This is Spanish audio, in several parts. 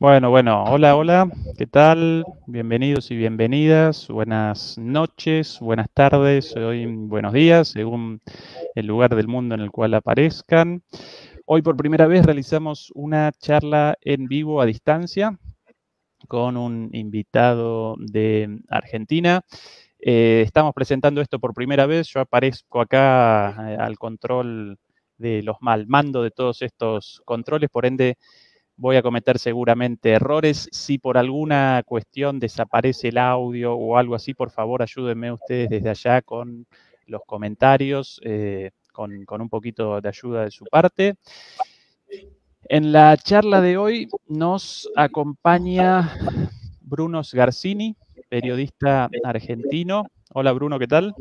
Bueno, bueno, hola, hola, ¿qué tal? Bienvenidos y bienvenidas, buenas noches, buenas tardes, hoy buenos días, según el lugar del mundo en el cual aparezcan. Hoy por primera vez realizamos una charla en vivo a distancia con un invitado de Argentina. Eh, estamos presentando esto por primera vez, yo aparezco acá eh, al control de los mal mando de todos estos controles, por ende voy a cometer seguramente errores. Si por alguna cuestión desaparece el audio o algo así, por favor ayúdenme ustedes desde allá con los comentarios, eh, con, un poquito de ayuda de su parte. En la charla de hoy nos acompaña Bruno Sgarcini, periodista argentino. Hola Bruno, ¿qué tal?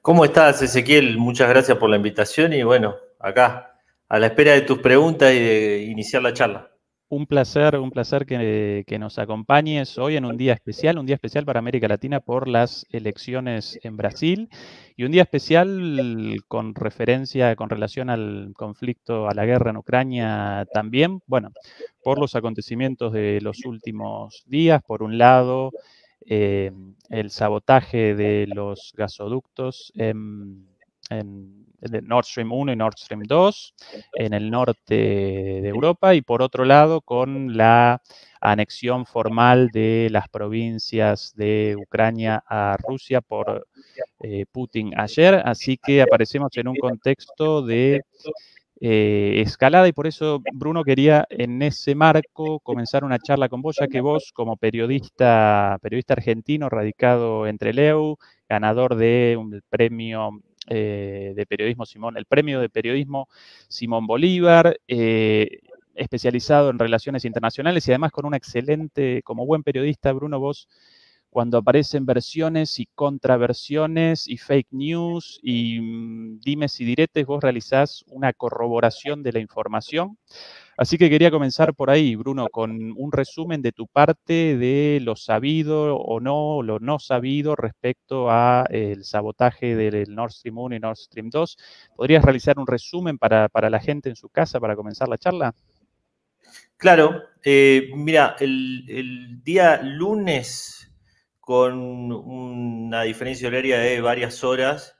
¿Cómo estás, Ezequiel? Muchas gracias por la invitación y bueno, acá a la espera de tus preguntas y de iniciar la charla. Un placer, un placer que, nos acompañes hoy en un día especial, un día especial para América Latina por las elecciones en Brasil y un día especial con referencia, con relación al conflicto, a la guerra en Ucrania también, bueno, por los acontecimientos de los últimos días, por un lado, eh, el sabotaje de los gasoductos en de Nord Stream 1 y Nord Stream 2 en el norte de Europa y por otro lado con la anexión formal de las provincias de Ucrania a Rusia por eh, Putin ayer. Así que aparecemos en un contexto de eh, escalada y por eso Bruno quería en ese marco comenzar una charla con vos, ya que vos como periodista, periodista argentino radicado entre Leu, ganador de un premio eh, de periodismo Simón, el premio de periodismo Simón Bolívar, eh, especializado en relaciones internacionales y además con una excelente, como buen periodista, Bruno, vos cuando aparecen versiones y contraversiones y fake news y mm, dimes y diretes, vos realizás una corroboración de la información. Así que quería comenzar por ahí, Bruno, con un resumen de tu parte de lo sabido o no, lo no sabido respecto a el sabotaje del Nord Stream 1 y Nord Stream 2. ¿Podrías realizar un resumen para, la gente en su casa para comenzar la charla? Claro, eh, mira, el, día lunes, con una diferencia horaria de varias horas,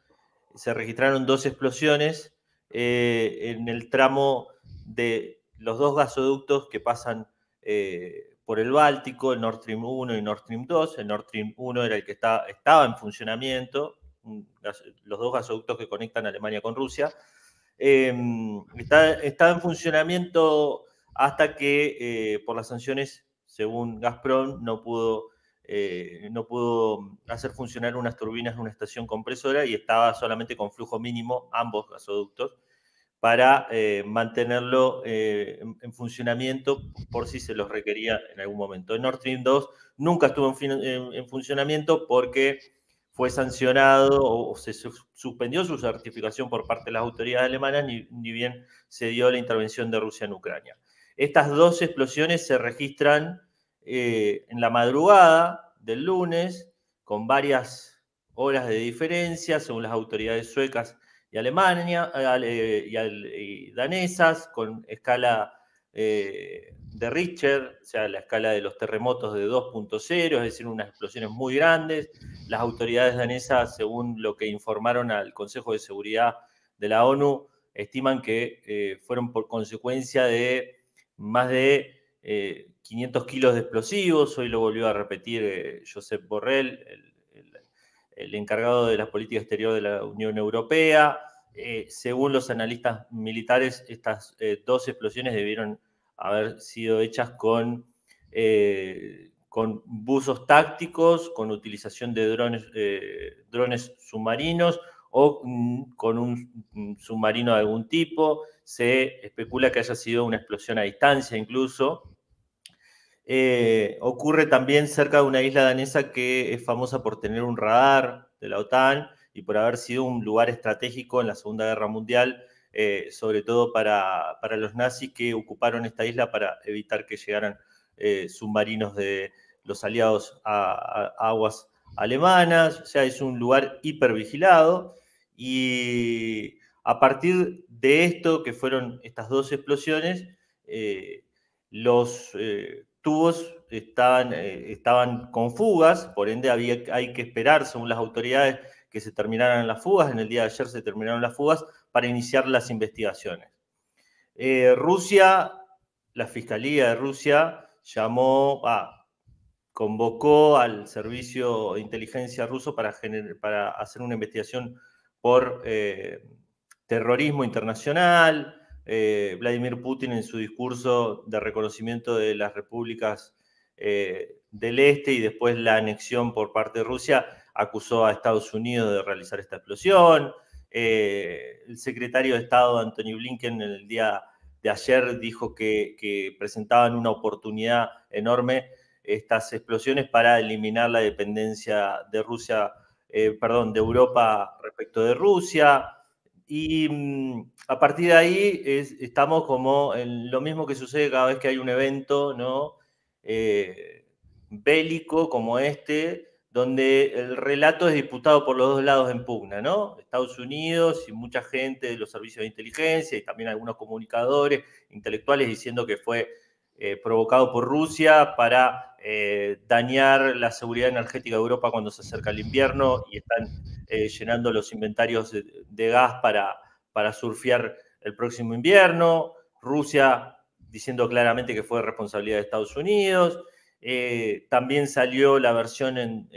se registraron dos explosiones eh, en el tramo de los dos gasoductos que pasan eh, por el Báltico, el Nord Stream 1 y Nord Stream 2. El Nord Stream 1 era el que estaba en funcionamiento, los dos gasoductos que conectan Alemania con Rusia. Em, estaba en funcionamiento hasta que eh, por las sanciones, según Gazprom, no pudo, eh, no pudo hacer funcionar unas turbinas de una estación compresora y estaba solamente con flujo mínimo ambos gasoductos para eh, mantenerlo eh, en, funcionamiento por si se los requería en algún momento. El Nord Stream 2 nunca estuvo en, funcionamiento porque fue sancionado o se suspendió su certificación por parte de las autoridades alemanas, ni, bien se dio la intervención de Rusia en Ucrania. Estas dos explosiones se registran eh, en la madrugada del lunes, con varias horas de diferencia, según las autoridades suecas y Alemania eh, y, danesas con escala eh, de Richter, o sea, la escala de los terremotos de 2.0, es decir, unas explosiones muy grandes. Las autoridades danesas, según lo que informaron al Consejo de Seguridad de la ONU, estiman que fueron por consecuencia de más de 500 kilos de explosivos. Hoy lo volvió a repetir Josep Borrell, el, encargado de la política exterior de la Unión Europea. Eh, según los analistas militares, estas eh, dos explosiones debieron haber sido hechas con, eh, con buzos tácticos, con utilización de drones, drones submarinos o mm, con un submarino de algún tipo. Se especula que haya sido una explosión a distancia incluso. Eh, ocurre también cerca de una isla danesa que es famosa por tener un radar de la OTAN y por haber sido un lugar estratégico en la Segunda Guerra Mundial, eh, sobre todo para, los nazis que ocuparon esta isla para evitar que llegaran eh, submarinos de los aliados a, aguas alemanas. O sea, es un lugar hipervigilado y A partir de esto, que fueron estas dos explosiones, los tubos estaban, eh, estaban con fugas, por ende había, hay que esperar, según las autoridades, que se terminaran las fugas. En el día de ayer se terminaron las fugas para iniciar las investigaciones. Rusia, la Fiscalía de Rusia llamó, a convocó al servicio de inteligencia ruso para, para hacer una investigación por eh, terrorismo internacional. Eh, Vladimir Putin en su discurso de reconocimiento de las repúblicas eh, del Este y después la anexión por parte de Rusia acusó a Estados Unidos de realizar esta explosión. el secretario de Estado Anthony Blinken en el día de ayer dijo que, presentaban una oportunidad enorme estas explosiones para eliminar la dependencia de Rusia, eh, perdón, de Europa respecto de Rusia. Y mm, a partir de ahí estamos como en lo mismo que sucede cada vez que hay un evento ¿no? Eh, bélico como este, donde el relato es disputado por los dos lados en pugna, ¿no? Estados Unidos y mucha gente de los servicios de inteligencia y también algunos comunicadores intelectuales diciendo que fue eh, provocado por Rusia para eh, dañar la seguridad energética de Europa cuando se acerca el invierno y están eh, llenando los inventarios de, gas para, para surfear el próximo invierno. Rusia diciendo claramente que fue responsabilidad de Estados Unidos. también salió la versión en,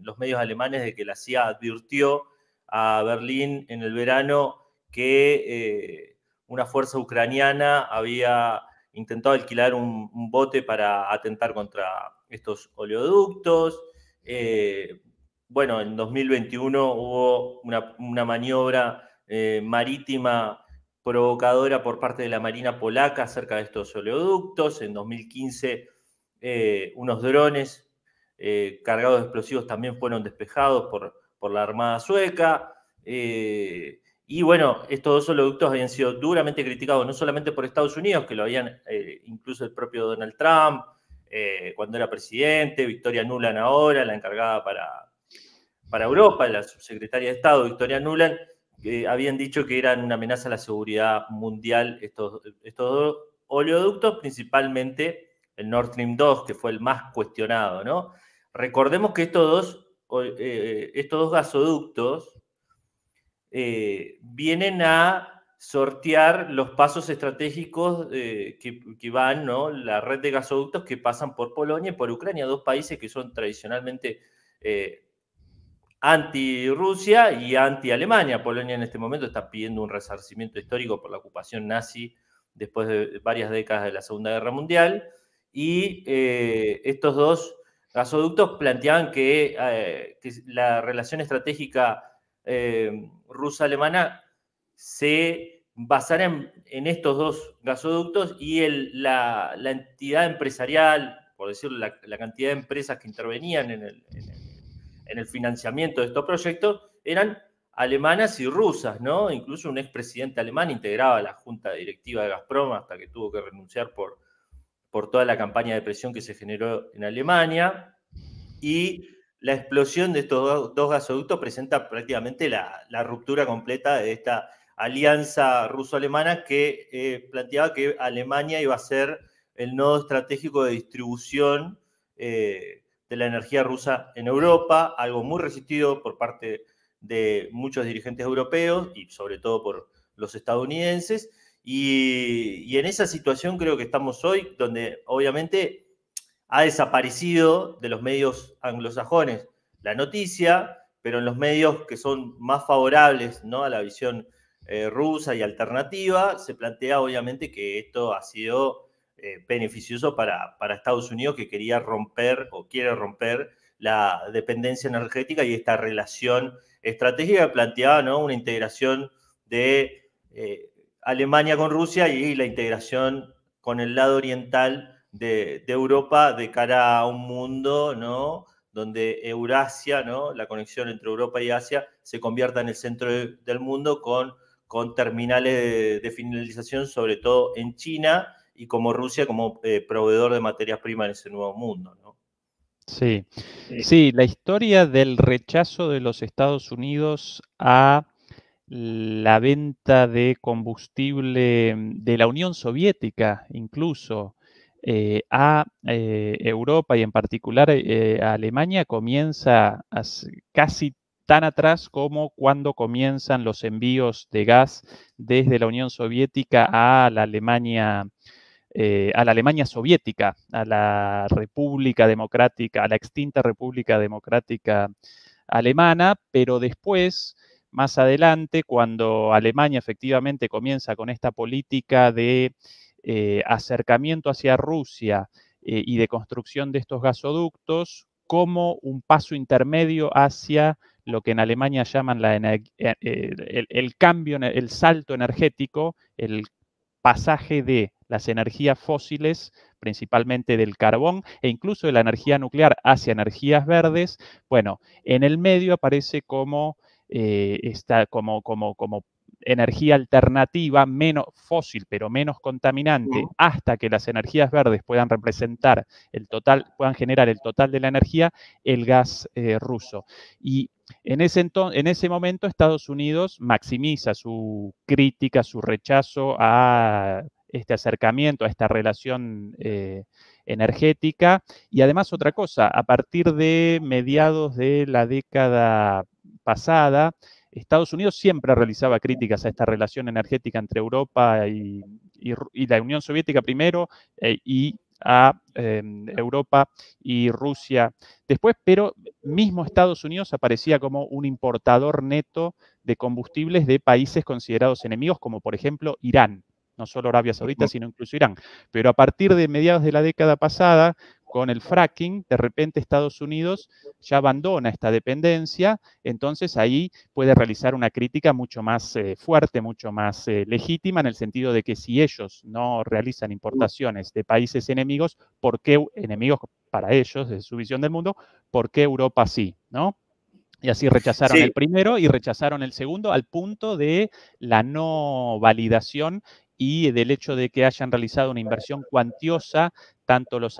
los medios alemanes de que la CIA advirtió a Berlín en el verano que una fuerza ucraniana había intentó alquilar un, bote para atentar contra estos oleoductos. Eh, bueno, en 2021 hubo una, maniobra eh, marítima provocadora por parte de la Marina polaca acerca de estos oleoductos. En 2015 eh, unos drones cargados de explosivos también fueron despejados por, por la Armada sueca. Y bueno, estos dos oleoductos habían sido duramente criticados, no solamente por Estados Unidos, que lo habían, eh, incluso el propio Donald Trump, eh, cuando era presidente, Victoria Nuland ahora, la encargada para, para Europa, la subsecretaria de Estado, Victoria Nuland, que habían dicho que eran una amenaza a la seguridad mundial estos, estos dos oleoductos, principalmente el Nord Stream 2, que fue el más cuestionado, ¿no? Recordemos que estos dos, eh, estos dos gasoductos, eh, vienen a sortear los pasos estratégicos eh, que, van, ¿no? La red de gasoductos que pasan por Polonia y por Ucrania, dos países que son tradicionalmente eh, anti-Rusia y anti-Alemania. Polonia en este momento está pidiendo un resarcimiento histórico por la ocupación nazi después de varias décadas de la Segunda Guerra Mundial. Y estos dos gasoductos planteaban que, la relación estratégica eh, rusa-alemana se basara en, estos dos gasoductos y la, entidad empresarial, por decirlo, la, cantidad de empresas que intervenían en el, financiamiento de estos proyectos eran alemanas y rusas, ¿no? Incluso un expresidente alemán integraba la junta directiva de Gazprom hasta que tuvo que renunciar por, por toda la campaña de presión que se generó en Alemania. Y la explosión de estos dos gasoductos presenta prácticamente la, ruptura completa de esta alianza ruso-alemana que eh, planteaba que Alemania iba a ser el nodo estratégico de distribución eh, de la energía rusa en Europa, algo muy resistido por parte de muchos dirigentes europeos y sobre todo por los estadounidenses. Y, y en esa situación creo que estamos hoy, donde obviamente ha desaparecido de los medios anglosajones la noticia, pero en los medios que son más favorables ¿no? a la visión eh, rusa y alternativa, se plantea obviamente que esto ha sido eh, beneficioso para, para, Estados Unidos, que quería romper o quiere romper la dependencia energética y esta relación estratégica planteaba ¿no? una integración de eh, Alemania con Rusia y la integración con el lado oriental de, Europa de cara a un mundo, ¿no? Donde Eurasia, ¿no? La conexión entre Europa y Asia se convierta en el centro del mundo con, con terminales de, finalización, sobre todo en China y como Rusia como eh, proveedor de materias primas en ese nuevo mundo, ¿no? Sí. sí, la historia del rechazo de los Estados Unidos a la venta de combustible de la Unión Soviética, incluso eh, a eh, Europa y en particular eh, a Alemania, comienza casi tan atrás como cuando comienzan los envíos de gas desde la Unión Soviética a la Alemania a la Alemania soviética, a la República Democrática, a la extinta República Democrática Alemana, pero después, más adelante, cuando Alemania efectivamente comienza con esta política de eh, acercamiento hacia Rusia eh, y de construcción de estos gasoductos, como un paso intermedio hacia lo que en Alemania llaman la, el, cambio, el salto energético, el pasaje de las energías fósiles, principalmente del carbón e incluso de la energía nuclear hacia energías verdes, bueno, en el medio aparece como, eh, como, como, como energía alternativa, menos fósil, pero menos contaminante, hasta que las energías verdes puedan representar el total, puedan generar el total de la energía, el gas eh, ruso. Y en ese, en ese momento Estados Unidos maximiza su crítica, su rechazo a este acercamiento, a esta relación eh, energética. Y además otra cosa, a partir de mediados de la década pasada, Estados Unidos siempre realizaba críticas a esta relación energética entre Europa y, la Unión Soviética primero eh, y a em, Europa y Rusia después, pero mismo Estados Unidos aparecía como un importador neto de combustibles de países considerados enemigos, como por ejemplo Irán no solo Arabia Saudita, sino incluso Irán. Pero a partir de mediados de la década pasada, con el fracking, de repente Estados Unidos ya abandona esta dependencia, entonces ahí puede realizar una crítica mucho más eh, fuerte, mucho más eh, legítima, en el sentido de que si ellos no realizan importaciones de países enemigos, ¿por qué enemigos para ellos, desde su visión del mundo, por qué Europa sí? ¿no? Y así rechazaron el primero y rechazaron el segundo al punto de la no validación y del hecho de que hayan realizado una inversión cuantiosa tanto los,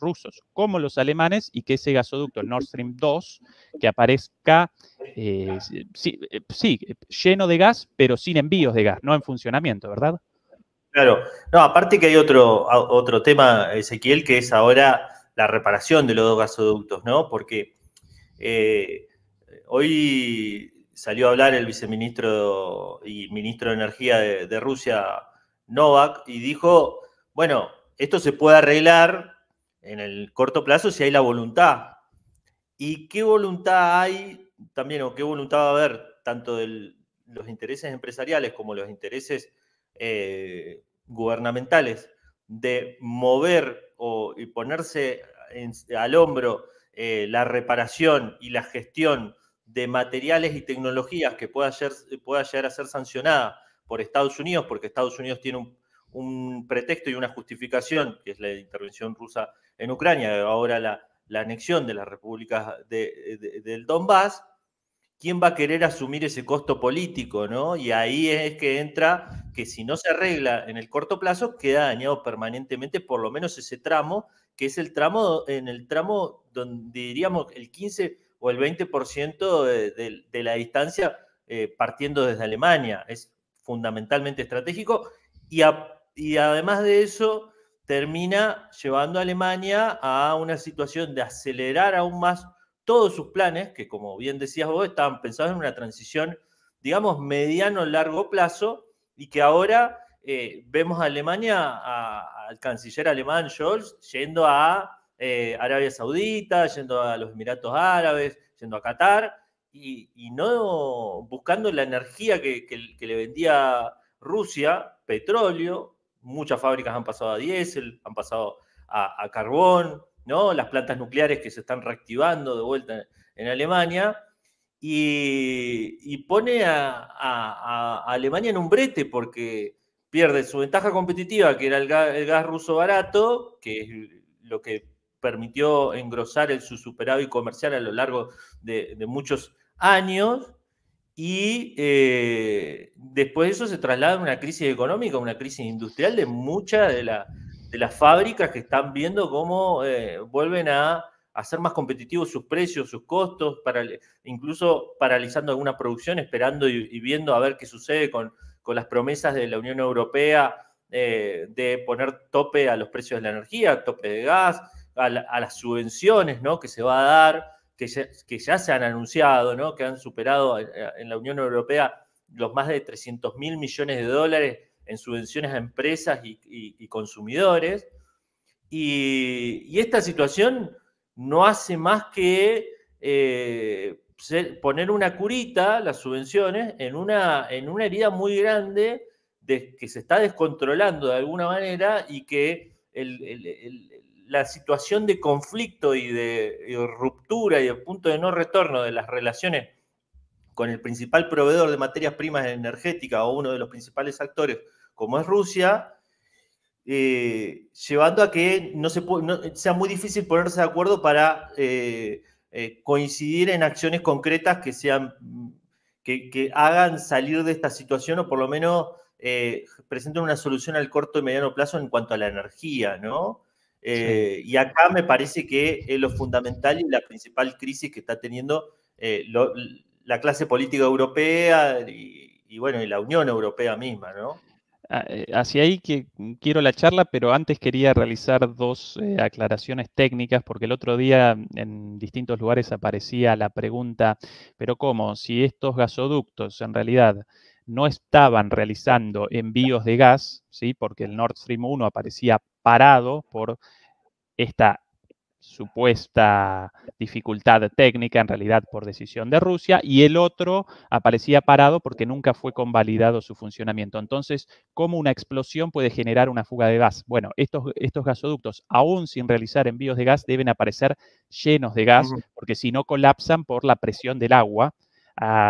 rusos como los alemanes y que ese gasoducto, el Nord Stream 2, que aparezca, eh, eh, sí, lleno de gas, pero sin envíos de gas, no en funcionamiento, ¿verdad? Claro, no, aparte que hay otro, otro tema, Ezequiel, que es ahora la reparación de los dos gasoductos, ¿no? Porque eh, hoy salió a hablar el viceministro y ministro de Energía de, Rusia, Novak, y dijo, bueno, esto se puede arreglar en el corto plazo si hay la voluntad. ¿Y qué voluntad hay también, o qué voluntad va a haber, tanto de los intereses empresariales como los intereses eh, gubernamentales, de mover o, y ponerse al hombro eh, la reparación y la gestión de materiales y tecnologías que pueda, pueda llegar a ser sancionada por Estados Unidos, porque Estados Unidos tiene un, pretexto y una justificación, que es la intervención rusa en Ucrania, ahora la, anexión de las repúblicas del Donbass, ¿quién va a querer asumir ese costo político? ¿no? Y ahí es que entra que si no se arregla en el corto plazo, queda dañado permanentemente por lo menos ese tramo, que es el tramo, en el tramo donde diríamos el 15 o el 20% de, la distancia eh, partiendo desde Alemania. Es fundamentalmente estratégico y, además de eso termina llevando a Alemania a una situación de acelerar aún más todos sus planes, que como bien decías vos, estaban pensados en una transición, digamos, mediano-largo plazo, y que ahora eh, vemos a Alemania, al canciller alemán Scholz, yendo a eh, Arabia Saudita, yendo a los Emiratos Árabes, yendo a Qatar, y, no buscando la energía que, le vendía Rusia, petróleo, muchas fábricas han pasado a diésel, han pasado a, carbón, ¿no? las plantas nucleares que se están reactivando de vuelta en, Alemania, y, pone a, a, Alemania en un brete porque pierde su ventaja competitiva, que era el gas ruso barato, que es lo que permitió engrosar el, su superávit comercial a lo largo de, muchos años y eh, después de eso se traslada a una crisis económica, una crisis industrial de muchas de, las fábricas que están viendo cómo eh, vuelven a, hacer más competitivos sus precios, sus costos, incluso paralizando alguna producción, esperando y, viendo a ver qué sucede con, las promesas de la Unión Europea eh, de poner tope a los precios de la energía, tope de gas, a, las subvenciones ¿no? que se va a dar, que ya, se han anunciado, ¿no? que han superado eh, en la Unión Europea los más de 300 mil millones de dólares en subvenciones a empresas y, consumidores. Y, esta situación no hace más que eh, poner una curita, las subvenciones, en una, en una herida muy grande de, que se está descontrolando de alguna manera y que la situación de conflicto y de ruptura y de punto de no retorno de las relaciones con el principal proveedor de materias primas energéticas o uno de los principales actores, como es Rusia, eh, llevando a que no, se sea muy difícil ponerse de acuerdo para eh, eh, coincidir en acciones concretas que, sean, que, hagan salir de esta situación o por lo menos presenten una solución al corto y mediano plazo en cuanto a la energía, ¿no? Y acá me parece que es lo fundamental y la principal crisis que está teniendo la clase política europea y, bueno, y la Unión Europea misma, ¿no? Ah, eh, hacia ahí que quiero la charla, pero antes quería realizar dos eh, aclaraciones técnicas, porque el otro día en distintos lugares aparecía la pregunta, pero ¿cómo? Si estos gasoductos en realidad no estaban realizando envíos de gas, ¿sí? porque el Nord Stream 1 aparecía parado por esta supuesta dificultad técnica, en realidad por decisión de Rusia, y el otro aparecía parado porque nunca fue convalidado su funcionamiento. Entonces, ¿cómo una explosión puede generar una fuga de gas? Bueno, estos, estos gasoductos, aún sin realizar envíos de gas, deben aparecer llenos de gas, porque si no colapsan por la presión del agua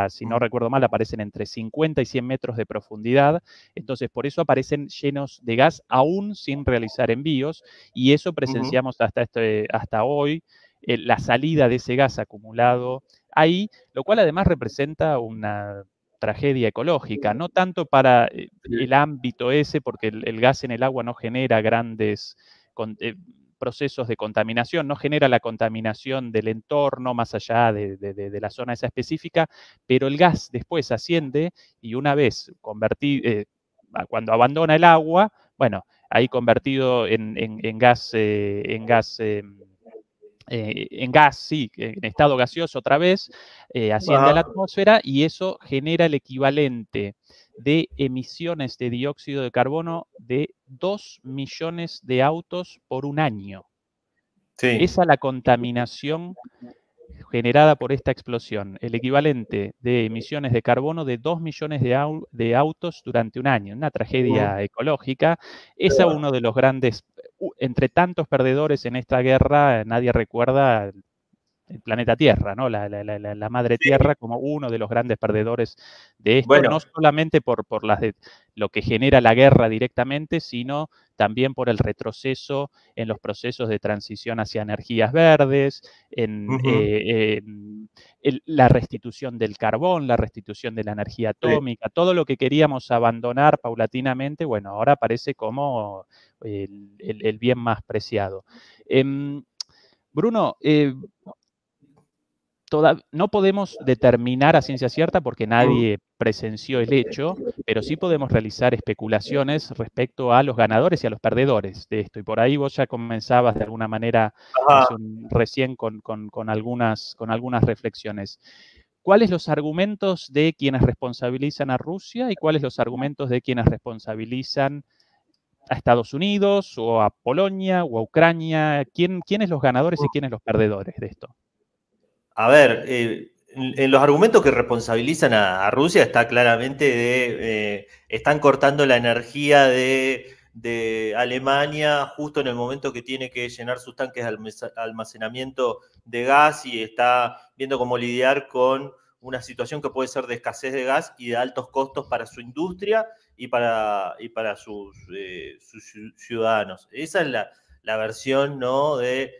si no recuerdo mal, aparecen entre 50 y 100 metros de profundidad. Entonces, por eso aparecen llenos de gas aún sin realizar envíos y eso presenciamos hasta, este, hasta hoy, eh, la salida de ese gas acumulado ahí, lo cual además representa una tragedia ecológica, no tanto para eh, el ámbito ese, porque el, gas en el agua no genera grandes... Eh, procesos de contaminación, no genera la contaminación del entorno más allá de, la zona esa específica, pero el gas después asciende y una vez convertido, eh, cuando abandona el agua, bueno, ahí convertido en, gas, en gas eh, eh, en gas, sí, en estado gaseoso otra vez, asciende a la atmósfera y eso genera el equivalente de emisiones de dióxido de carbono de 2 millones de autos por un año. Esa es la contaminación generada por esta explosión, el equivalente de emisiones de carbono de 2 millones de, autos durante un año, una tragedia ecológica. Esa es uno de los grandes, entre tantos perdedores en esta guerra, nadie recuerda el planeta Tierra, ¿no? La, madre Tierra como uno de los grandes perdedores de esto, no solamente por, por las de, lo que genera la guerra directamente, sino también por el retroceso en los procesos de transición hacia energías verdes, en, eh, la restitución del carbón, la restitución de la energía atómica, todo lo que queríamos abandonar paulatinamente, bueno, ahora parece como el, bien más preciado. Em, Bruno, eh, no podemos determinar a ciencia cierta porque nadie presenció el hecho, pero sí podemos realizar especulaciones respecto a los ganadores y a los perdedores de esto. Y por ahí vos ya comenzabas de alguna manera recién con, algunas, con algunas reflexiones. ¿Cuáles los argumentos de quienes responsabilizan a Rusia y cuáles los argumentos de quienes responsabilizan a Estados Unidos o a Polonia o a Ucrania? ¿Quién, ¿Quiénes los ganadores y quiénes los perdedores de esto? A ver, eh, en, los argumentos que responsabilizan a, Rusia está claramente de, eh, están cortando la energía de, Alemania justo en el momento que tiene que llenar sus tanques de almacenamiento de gas y está viendo cómo lidiar con una situación que puede ser de escasez de gas y de altos costos para su industria y para, y para sus, eh, ciudadanos. Esa es la, la versión, ¿no? De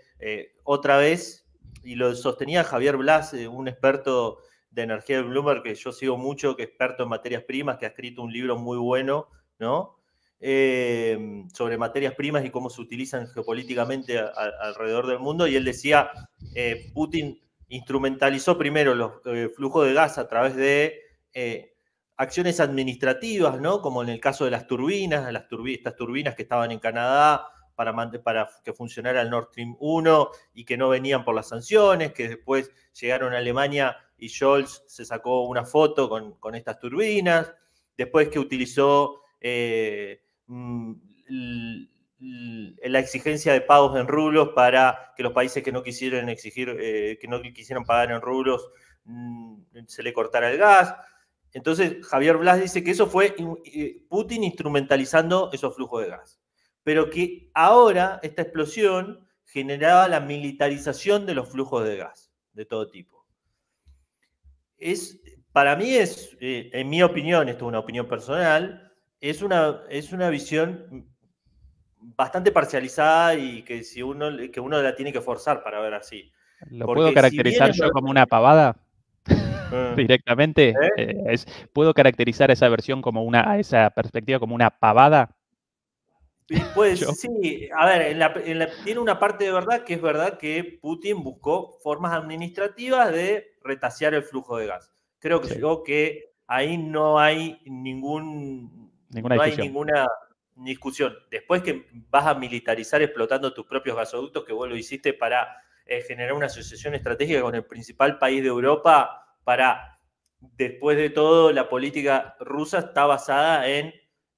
otra vez y lo sostenía Javier Blas, eh, un experto de energía de Bloomberg que yo sigo mucho, que es experto en materias primas, que ha escrito un libro muy bueno, ¿no? eh, sobre materias primas y cómo se utilizan geopolíticamente alrededor del mundo, y él decía, eh, Putin instrumentalizó primero los eh, flujos de gas a través de acciones administrativas, ¿no? como en el caso de las turbinas, las estas turbinas que estaban en Canadá para, que funcionara el Nord Stream 1 y que no venían por las sanciones, que después llegaron a Alemania y Scholz se sacó una foto con, estas turbinas, después que utilizó eh, mm, la exigencia de pagos en rublos para que los países que no quisieran exigir, eh, que no quisieran pagar en rublos, mm, se le cortara el gas. Entonces, Javier Blas dice que eso fue Putin instrumentalizando esos flujos de gas, pero que ahora esta explosión generaba la militarización de los flujos de gas de todo tipo es, para mí es, eh, en mi opinión, esto es una opinión personal, es una, es una visión bastante parcializada y que, si uno, que uno la tiene que forzar para ver así. ¿Lo puedo caracterizar yo como una pavada? Ah. Directamente. ¿Eh? Eh, ¿Puedo caracterizar esa versión como una, esa perspectiva como una pavada? Pues sí, a ver, tiene una parte de verdad que es verdad que Putin buscó formas administrativas de retasear el flujo de gas. Creo que que ahí no hay ningún ninguna no discusión. hay ninguna discusión. Después que vas a militarizar explotando tus propios gasoductos, que vos lo hiciste para eh, generar una asociación estratégica con el principal país de Europa, para, después de todo, la política rusa está basada en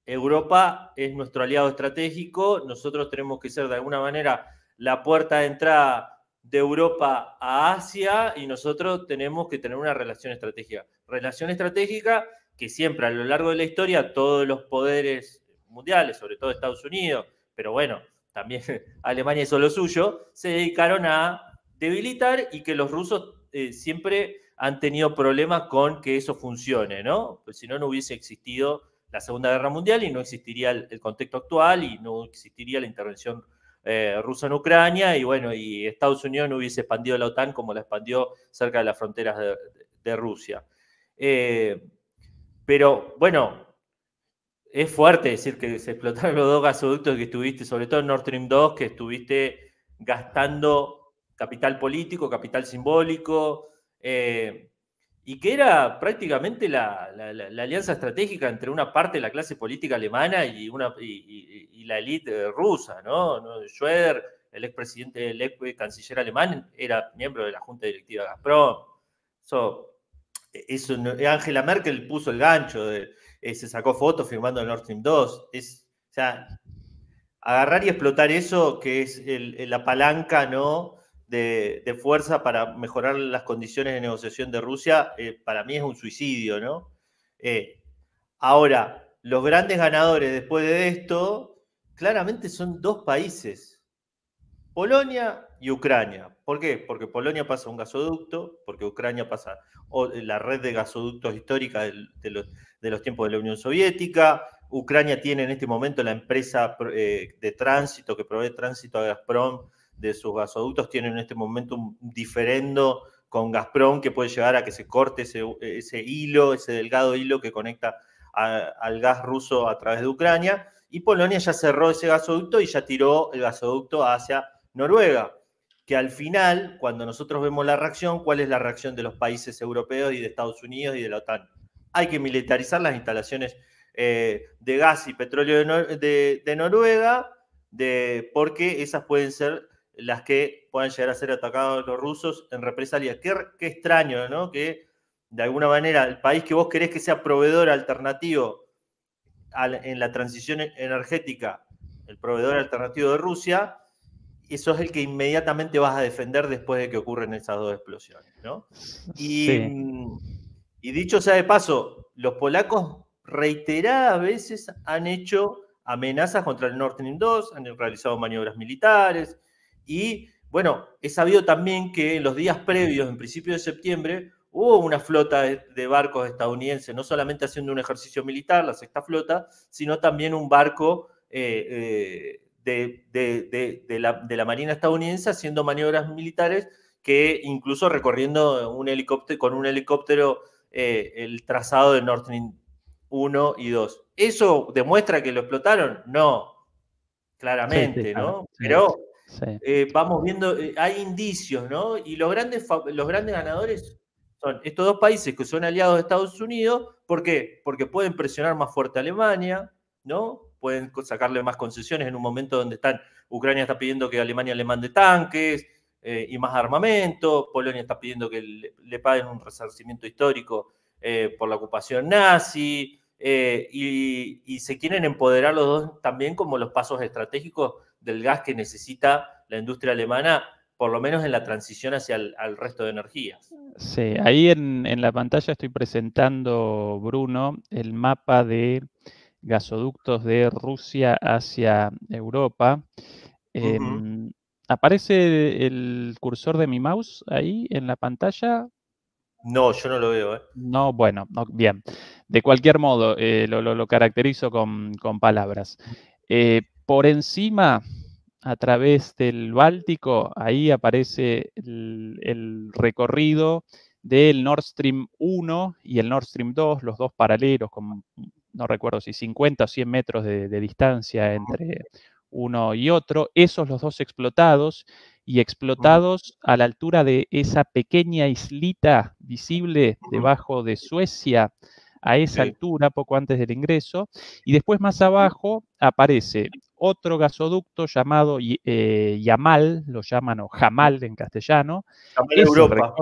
Europa es nuestro aliado estratégico, nosotros tenemos que ser de alguna manera la puerta de entrada de Europa a Asia y nosotros tenemos que tener una relación estratégica. Relación estratégica que siempre a lo largo de la historia todos los poderes mundiales, sobre todo Estados Unidos, pero bueno, también Alemania hizo lo suyo, se dedicaron a debilitar y que los rusos eh, siempre han tenido problemas con que eso funcione, ¿no? Pues si no, no hubiese existido la Segunda Guerra Mundial y no existiría el, contexto actual y no existiría la intervención eh, rusa en Ucrania y bueno, y Estados Unidos no hubiese expandido la OTAN como la expandió cerca de las fronteras de, Rusia. Eh, pero bueno, es fuerte decir que se explotaron los dos gasoductos que estuviste, sobre todo en Nord Stream 2, que estuviste gastando capital político, capital simbólico. Eh, y que era prácticamente la, alianza estratégica entre una parte de la clase política alemana y, una, y, la élite rusa, ¿no? Schroeder, el expresidente, el ex canciller alemán, era miembro de la junta directiva de Gazprom. Eso, Angela Merkel puso el gancho, eh, se sacó fotos firmando el Nord Stream 2. Es, o sea, agarrar y explotar eso, que es la palanca, ¿no? De, fuerza para mejorar las condiciones de negociación de Rusia, eh, para mí es un suicidio, ¿no? Eh, ahora, los grandes ganadores después de esto, claramente son dos países, Polonia y Ucrania. ¿Por qué? Porque Polonia pasa un gasoducto, porque Ucrania pasa la red de gasoductos histórica de, los, tiempos de la Unión Soviética. Ucrania tiene en este momento la empresa eh, de tránsito que provee tránsito a Gazprom de sus gasoductos tienen en este momento un diferendo con Gazprom que puede llegar a que se corte ese, hilo, ese delgado hilo que conecta al gas ruso a través de Ucrania. Y Polonia ya cerró ese gasoducto y ya tiró el gasoducto hacia Noruega. Que al final, cuando nosotros vemos la reacción, ¿cuál es la reacción de los países europeos y de Estados Unidos y de la OTAN? Hay que militarizar las instalaciones eh, de gas y petróleo de, Noruega, de, porque esas pueden ser las que puedan llegar a ser atacados los rusos en represalia. Qué, extraño, ¿no? Que de alguna manera el país que vos querés que sea proveedor alternativo en la transición energética, el proveedor alternativo de Rusia, eso es el que inmediatamente vas a defender después de que ocurren esas dos explosiones, ¿no? Y, y dicho sea de paso, los polacos reiteradas veces han hecho amenazas contra el Nord Stream 2, han realizado maniobras militares, y bueno, he sabido también que en los días previos, en principio de septiembre, hubo una flota de, barcos estadounidenses, no solamente haciendo un ejercicio militar, la sexta flota, sino también un barco eh, eh, de, la, Marina estadounidense haciendo maniobras militares que incluso recorriendo un helicóptero, con un helicóptero eh, el trazado de Nord Stream 1 y 2. ¿Eso demuestra que lo explotaron? No, claramente, ¿no? Pero eh, vamos viendo, eh, hay indicios, ¿no? Y los grandes, los grandes ganadores son estos dos países que son aliados de Estados Unidos. ¿Por qué? Porque pueden presionar más fuerte a Alemania, ¿no? Pueden sacarle más concesiones en un momento donde están, Ucrania está pidiendo que Alemania le mande tanques eh, y más armamento, Polonia está pidiendo que le, paguen un resarcimiento histórico por la ocupación nazi, y, se quieren empoderar los dos también como los pasos estratégicos del gas que necesita la industria alemana, por lo menos en la transición hacia el resto de energías. Sí, ahí en, la pantalla estoy presentando, Bruno, el mapa de gasoductos de Rusia hacia Europa. Em, ¿Aparece el cursor de mi mouse ahí en la pantalla? No, yo no lo veo. ¿eh? No, bueno, bien. De cualquier modo, eh, lo, caracterizo con, palabras. Eh, por encima, a través del Báltico, ahí aparece el, recorrido del Nord Stream 1 y el Nord Stream 2, los dos paralelos, con no recuerdo si 50 o 100 metros de, de distancia entre uno y otro, esos los dos explotados y explotados a la altura de esa pequeña islita visible debajo de Suecia, a esa altura, poco antes del ingreso, y después más abajo aparece otro gasoducto llamado eh, Yamal, lo llaman o Jamal en castellano. Europa.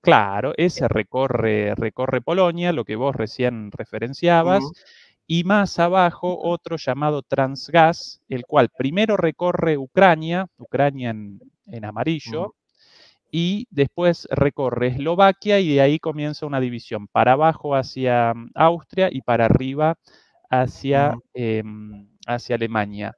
claro, ese recorre, recorre Polonia, lo que vos recién referenciabas. Y más abajo otro llamado Transgas, el cual primero recorre Ucrania, Ucrania en, amarillo, y después recorre Eslovaquia y de ahí comienza una división, para abajo hacia mm, Austria y para arriba hacia, hacia Alemania.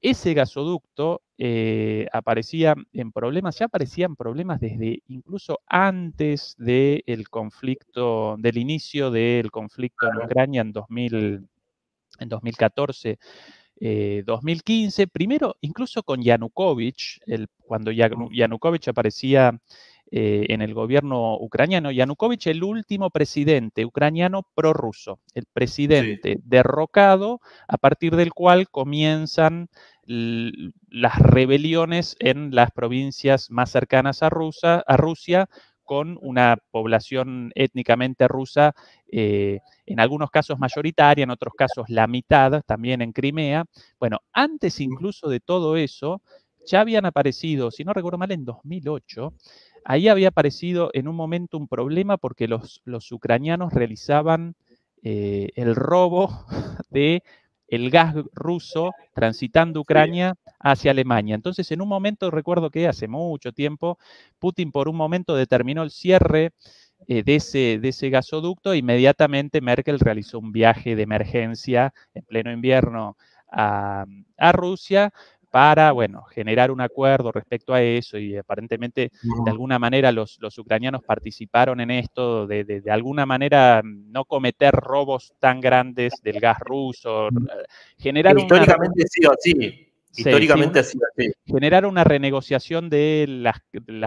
Ese gasoducto eh, aparecía en problemas, ya aparecían problemas desde incluso antes del conflicto, del inicio del conflicto en Ucrania en, 2000, en 2014. 2015, eh, primero incluso con Yanukovych, el, cuando Yanukovych aparecía eh, en el gobierno ucraniano. Yanukovych, el último presidente ucraniano prorruso, el presidente derrocado a partir del cual comienzan las rebeliones en las provincias más cercanas a, a Rusia, con una población étnicamente rusa, eh, en algunos casos mayoritaria, en otros casos la mitad, también en Crimea. Bueno, antes incluso de todo eso, ya habían aparecido, si no recuerdo mal, en 2008, Ahí había aparecido en un momento un problema porque los, los ucranianos realizaban eh, el robo de el gas ruso transitando Ucrania hacia Alemania. Entonces, en un momento, recuerdo que hace mucho tiempo, Putin por un momento determinó el cierre eh, de, ese, de ese gasoducto. Inmediatamente Merkel realizó un viaje de emergencia en pleno invierno a, a Rusia para, bueno, generar un acuerdo respecto a eso y aparentemente de alguna manera los, ucranianos participaron en esto, de, de, alguna manera no cometer robos tan grandes del gas ruso, generar Históricamente ha sido así. Históricamente ha sido así. Generar una renegociación de las,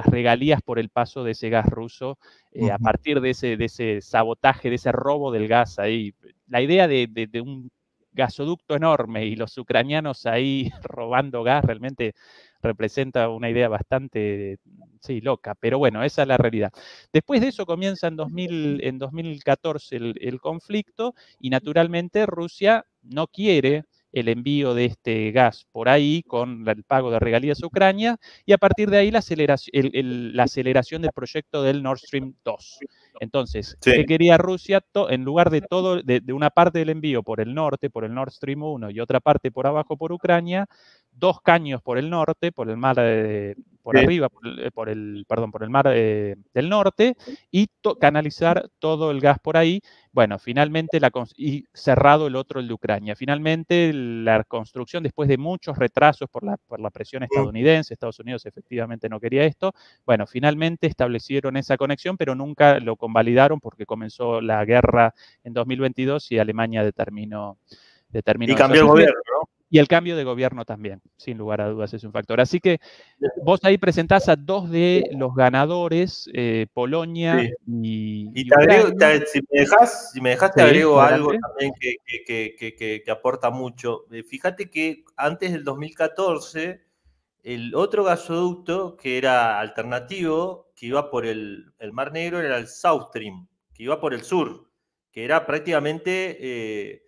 regalías por el paso de ese gas ruso eh, a partir de ese, de ese sabotaje, de ese robo del gas ahí. La idea de, de un gasoducto enorme y los ucranianos ahí robando gas realmente representa una idea bastante, sí, loca, pero bueno, esa es la realidad. Después de eso comienza en, 2000, en 2014 el, el conflicto y naturalmente Rusia no quiere el envío de este gas por ahí con el pago de regalías a Ucrania y a partir de ahí la aceleración, la aceleración del proyecto del Nord Stream 2. Entonces, ¿qué quería Rusia? en lugar de todo, de, una parte del envío por el norte, por el Nord Stream 1 y otra parte por abajo por Ucrania, dos caños por el norte, por el mar de, por arriba, eh, por el, perdón, por el mar eh, del norte y canalizar todo el gas por ahí. Bueno, finalmente la y cerrado el otro, el de Ucrania. Finalmente la construcción, después de muchos retrasos por la, por la presión estadounidense, Estados Unidos efectivamente no quería esto, bueno, finalmente establecieron esa conexión, pero nunca lo convalidaron porque comenzó la guerra en 2022 y Alemania determinó... determinó y cambió el gobierno, ¿no? Y el cambio de gobierno también, sin lugar a dudas, es un factor. Así que vos ahí presentás a dos de los ganadores, eh, Polonia y. Y, te agrego, si me dejas, si me dejaste, agrego algo también que, que, aporta mucho. Eh, fíjate que antes del 2014, el otro gasoducto que era alternativo, que iba por el, el Mar Negro, era el South Stream, que iba por el sur, que era prácticamente. Eh,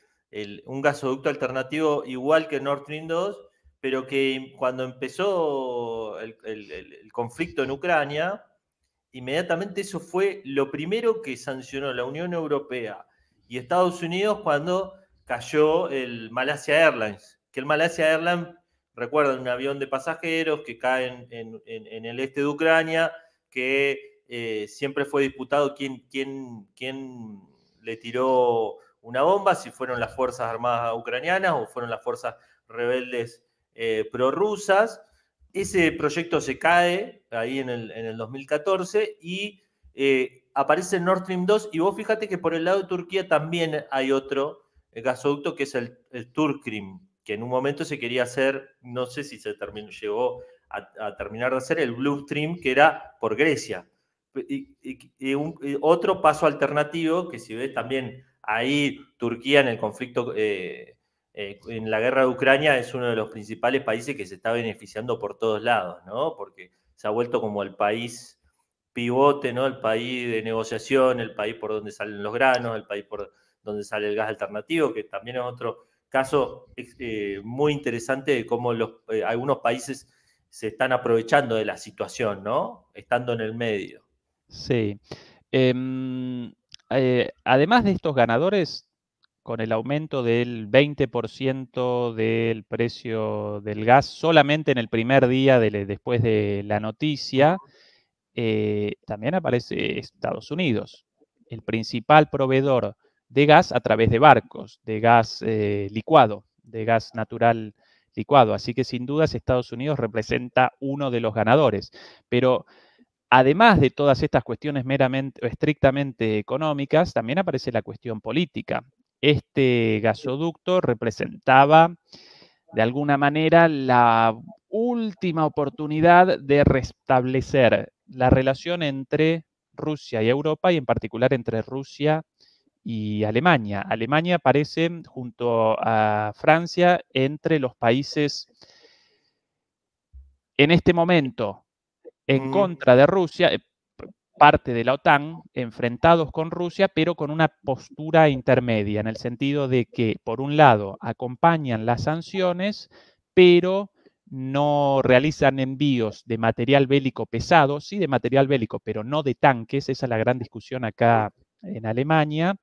un gasoducto alternativo igual que Nord Stream 2, pero que cuando empezó el, conflicto en Ucrania, inmediatamente eso fue lo primero que sancionó la Unión Europea y Estados Unidos cuando cayó el Malaysia Airlines, que el Malaysia Airlines, recuerdan, un avión de pasajeros que cae en, el este de Ucrania, que eh, siempre fue disputado quién, quién, quién le tiró una bomba, si fueron las Fuerzas Armadas ucranianas o fueron las fuerzas rebeldes eh, prorrusas. Ese proyecto se cae ahí en el, en el 2014 y eh, aparece Nord Stream 2 y vos fíjate que por el lado de Turquía también hay otro eh, gasoducto que es el, el Turkrim, que en un momento se quería hacer, no sé si se terminó, llegó a, terminar de hacer el Blue Stream, que era por Grecia. Y, otro paso alternativo que si ves también ahí Turquía en el conflicto, eh, eh, en la guerra de Ucrania, es uno de los principales países que se está beneficiando por todos lados, ¿no? Porque se ha vuelto como el país pivote, ¿no? El país de negociación, el país por donde salen los granos, el país por donde sale el gas alternativo, que también es otro caso eh, muy interesante de cómo algunos países se están aprovechando de la situación, ¿no? Estando en el medio. Sí. Em, eh, además de estos ganadores, con el aumento del 20% del precio del gas solamente en el primer día después de la noticia, eh, también aparece Estados Unidos, el principal proveedor de gas a través de barcos, de gas eh, licuado, de gas natural licuado. Así que sin dudas Estados Unidos representa uno de los ganadores. Pero además de todas estas cuestiones meramente o estrictamente económicas, también aparece la cuestión política. Este gasoducto representaba de alguna manera la última oportunidad de restablecer la relación entre Rusia y Europa y en particular entre Rusia y Alemania. Alemania aparece junto a Francia entre los países en este momento en contra de Rusia, eh, parte de la OTAN, enfrentados con Rusia, pero con una postura intermedia, en el sentido de que, por un lado, acompañan las sanciones, pero no realizan envíos de material bélico pesado, sí de material bélico, pero no de tanques, esa es la gran discusión acá en Alemania,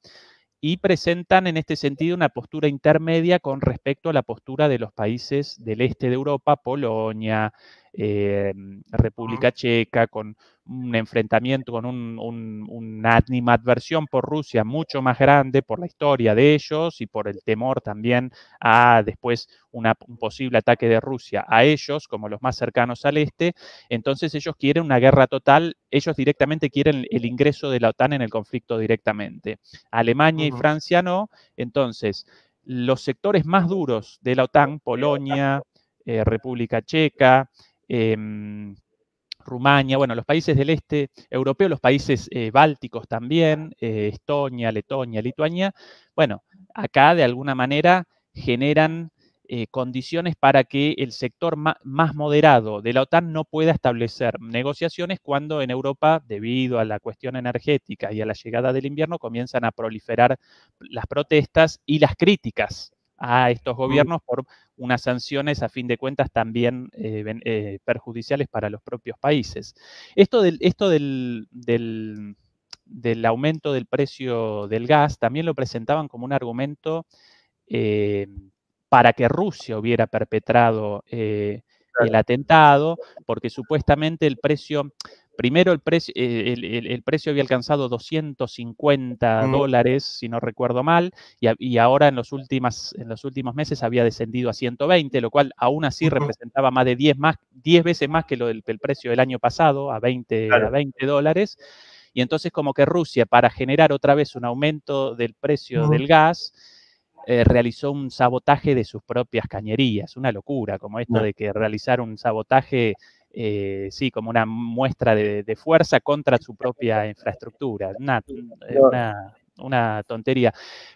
y presentan en este sentido una postura intermedia con respecto a la postura de los países del este de Europa, Polonia, eh, República Checa, con un enfrentamiento, con una animadversión por Rusia mucho más grande por la historia de ellos y por el temor también a después un posible ataque de Rusia a ellos, como los más cercanos al este. Entonces ellos quieren una guerra total, ellos directamente quieren el ingreso de la OTAN en el conflicto directamente. Alemania y Francia no. Entonces, los sectores más duros de la OTAN, Polonia, eh, República Checa, Rumania, bueno, los países del este europeo, los países eh, bálticos también, eh, Estonia, Letonia, Lituania, bueno, acá de alguna manera generan eh, condiciones para que el sector más moderado de la OTAN no pueda establecer negociaciones cuando en Europa, debido a la cuestión energética y a la llegada del invierno, comienzan a proliferar las protestas y las críticas a estos gobiernos por unas sanciones a fin de cuentas también eh, eh, perjudiciales para los propios países. Esto, del, esto del, del, aumento del precio del gas también lo presentaban como un argumento eh, para que Rusia hubiera perpetrado el atentado, porque supuestamente el precio, Primero el, precio, eh, el, precio había alcanzado 250 dólares, si no recuerdo mal, y, ahora en los, últimas, en los últimos meses había descendido a 120, lo cual aún así representaba más de 10, más, 10 veces más que lo del, precio del año pasado, a 20, a 20 dólares. Y entonces como que Rusia, para generar otra vez un aumento del precio del gas, eh, realizó un sabotaje de sus propias cañerías, una locura, como esto de que realizar un sabotaje, eh, sí, como una muestra de, fuerza contra su propia infraestructura, una, una, tontería.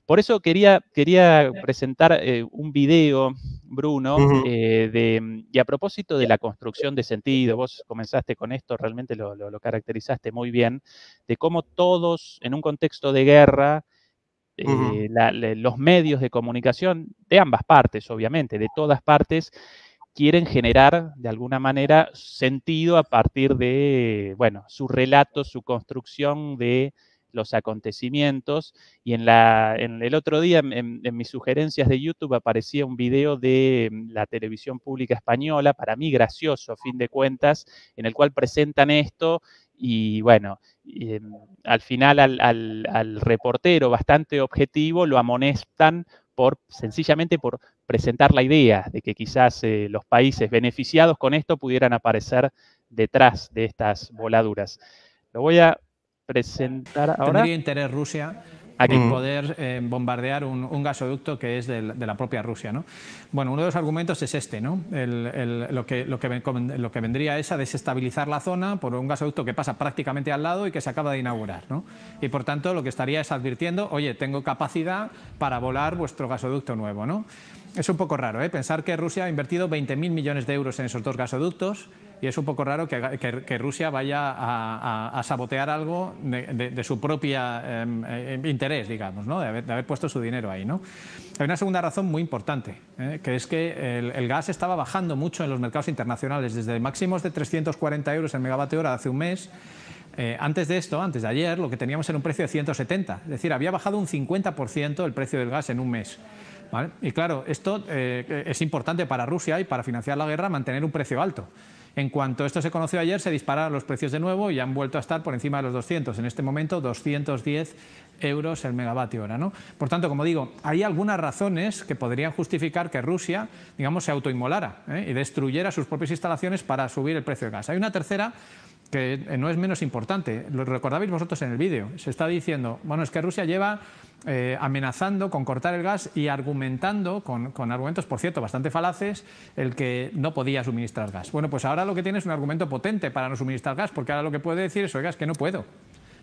Por eso quería, quería presentar un video, Bruno, de, y a propósito de la construcción de sentido, vos comenzaste con esto, realmente lo, lo caracterizaste muy bien, de cómo todos en un contexto de guerra, eh, los medios de comunicación de ambas partes, obviamente, de todas partes, quieren generar de alguna manera sentido a partir de, bueno, su relato, su construcción de los acontecimientos. Y en, el otro día, en, mis sugerencias de YouTube, aparecía un video de mm, la televisión pública española, para mí gracioso, a fin de cuentas, en el cual presentan esto y bueno, em, al final al, reportero bastante objetivo lo amonestan por sencillamente por presentar la idea de que quizás eh, los países beneficiados con esto pudieran aparecer detrás de estas voladuras. Lo voy a presentar ahora. ¿Tendría interés Rusia en poder eh, bombardear un, gasoducto que es de la propia Rusia. ¿no? Bueno, uno de los argumentos es este, ¿no? lo, que, lo, que, lo que vendría es a desestabilizar la zona por un gasoducto que pasa prácticamente al lado y que se acaba de inaugurar. ¿no? Y por tanto lo que estaría es advirtiendo, oye, tengo capacidad para volar vuestro gasoducto nuevo. ¿no? Es un poco raro ¿eh? pensar que Rusia ha invertido 20.000 millones de euros en esos dos gasoductos y es un poco raro que, Rusia vaya a, sabotear algo de, su propia em, em, interés, digamos, ¿no? de, haber, puesto su dinero ahí. ¿no? Hay una segunda razón muy importante, ¿eh? que es que el, gas estaba bajando mucho en los mercados internacionales, desde máximos de 340 euros el megavatio hora hace un mes, eh, antes de esto, antes de ayer, lo que teníamos era un precio de 170, es decir, había bajado un 50% el precio del gas en un mes. Y claro, esto eh, es importante para Rusia y para financiar la guerra mantener un precio alto. En cuanto esto se conoció ayer, se dispararon los precios de nuevo y han vuelto a estar por encima de los 200. En este momento, 210 euros el megavatio hora. ¿no? Por tanto, como digo, hay algunas razones que podrían justificar que Rusia, digamos, se autoinmolara ¿eh? y destruyera sus propias instalaciones para subir el precio del gas. Hay una tercera que no es menos importante. Lo recordabais vosotros en el vídeo. Se está diciendo, bueno, es que Rusia lleva eh, amenazando con cortar el gas y argumentando, con, argumentos, por cierto, bastante falaces, el que no podía suministrar gas. Bueno, pues ahora lo que tiene es un argumento potente para no suministrar gas, porque ahora lo que puede decir es, oiga, es que no puedo.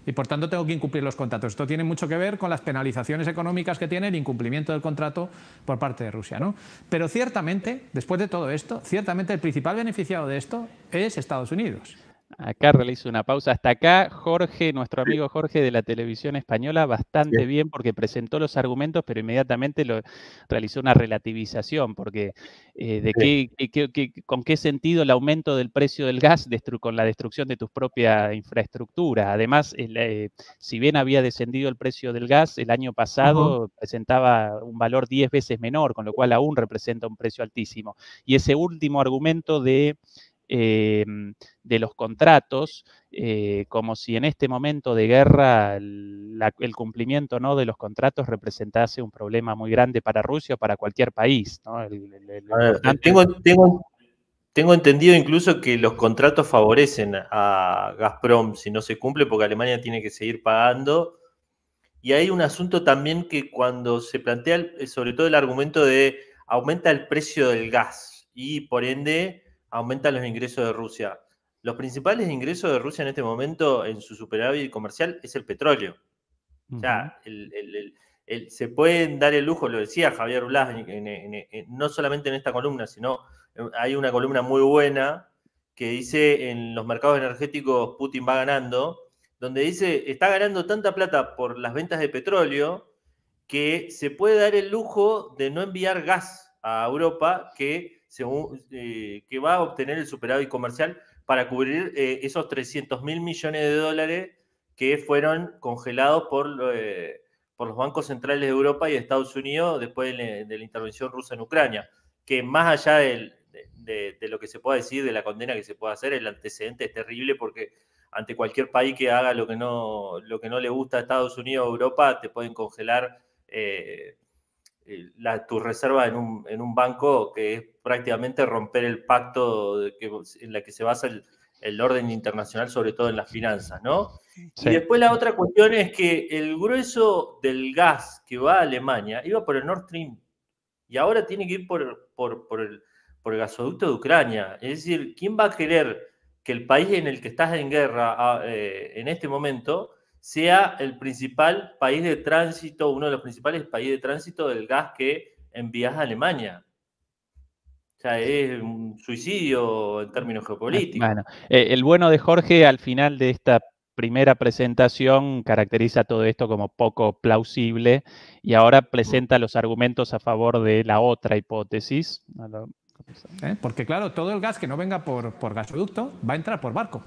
Y por tanto tengo que incumplir los contratos. Esto tiene mucho que ver con las penalizaciones económicas que tiene el incumplimiento del contrato por parte de Rusia. ¿no? Pero ciertamente, después de todo esto, ciertamente el principal beneficiado de esto es Estados Unidos. Acá realizo una pausa. Hasta acá, Jorge, nuestro amigo Jorge de la televisión española, bastante bien porque presentó los argumentos, pero inmediatamente lo, realizó una relativización, porque eh, de qué, con qué sentido el aumento del precio del gas con la destrucción de tu propia infraestructura. Además, eh, si bien había descendido el precio del gas, el año pasado presentaba un valor 10 veces menor, con lo cual aún representa un precio altísimo. Y ese último argumento de Em, de los contratos, eh, como si en este momento de guerra el, cumplimiento ¿no? de los contratos representase un problema muy grande para Rusia o para cualquier país. tengo, entendido incluso que los contratos favorecen a Gazprom si no se cumple, porque Alemania tiene que seguir pagando. Y hay un asunto también que cuando se plantea, sobre todo el argumento de aumenta el precio del gas y por ende aumentan los ingresos de Rusia. Los principales ingresos de Rusia en este momento en su superávit comercial es el petróleo. O sea, se pueden dar el lujo, lo decía Javier Blas, no solamente en esta columna, sino hay una columna muy buena que dice en los mercados energéticos Putin va ganando, donde dice está ganando tanta plata por las ventas de petróleo que se puede dar el lujo de no enviar gas a Europa que eh, que va a obtener el superávit comercial para cubrir eh, esos 300 mil millones de dólares que fueron congelados por, eh, por los bancos centrales de Europa y de Estados Unidos después de, la intervención rusa en Ucrania, que más allá de, lo que se pueda decir, de la condena que se pueda hacer, el antecedente es terrible porque ante cualquier país que haga lo que no, lo que no le gusta a Estados Unidos o Europa, te pueden congelar la, tu reserva en un, en un banco que es prácticamente romper el pacto que, en la que se basa el orden internacional, sobre todo en las finanzas, ¿no? Y después la otra cuestión es que el grueso del gas que va a Alemania iba por el Nord Stream y ahora tiene que ir por, por, el, por gasoducto de Ucrania. Es decir, ¿quién va a querer que el país en el que estás en guerra ah, eh, en este momento sea el principal país de tránsito, uno de los principales países de tránsito del gas que envías a Alemania? O sea, es un suicidio en términos geopolíticos. Bueno, eh, el bueno de Jorge al final de esta primera presentación caracteriza todo esto como poco plausible y ahora presenta los argumentos a favor de la otra hipótesis. ¿Eh? Porque claro, todo el gas que no venga por, por gasoducto va a entrar por barco.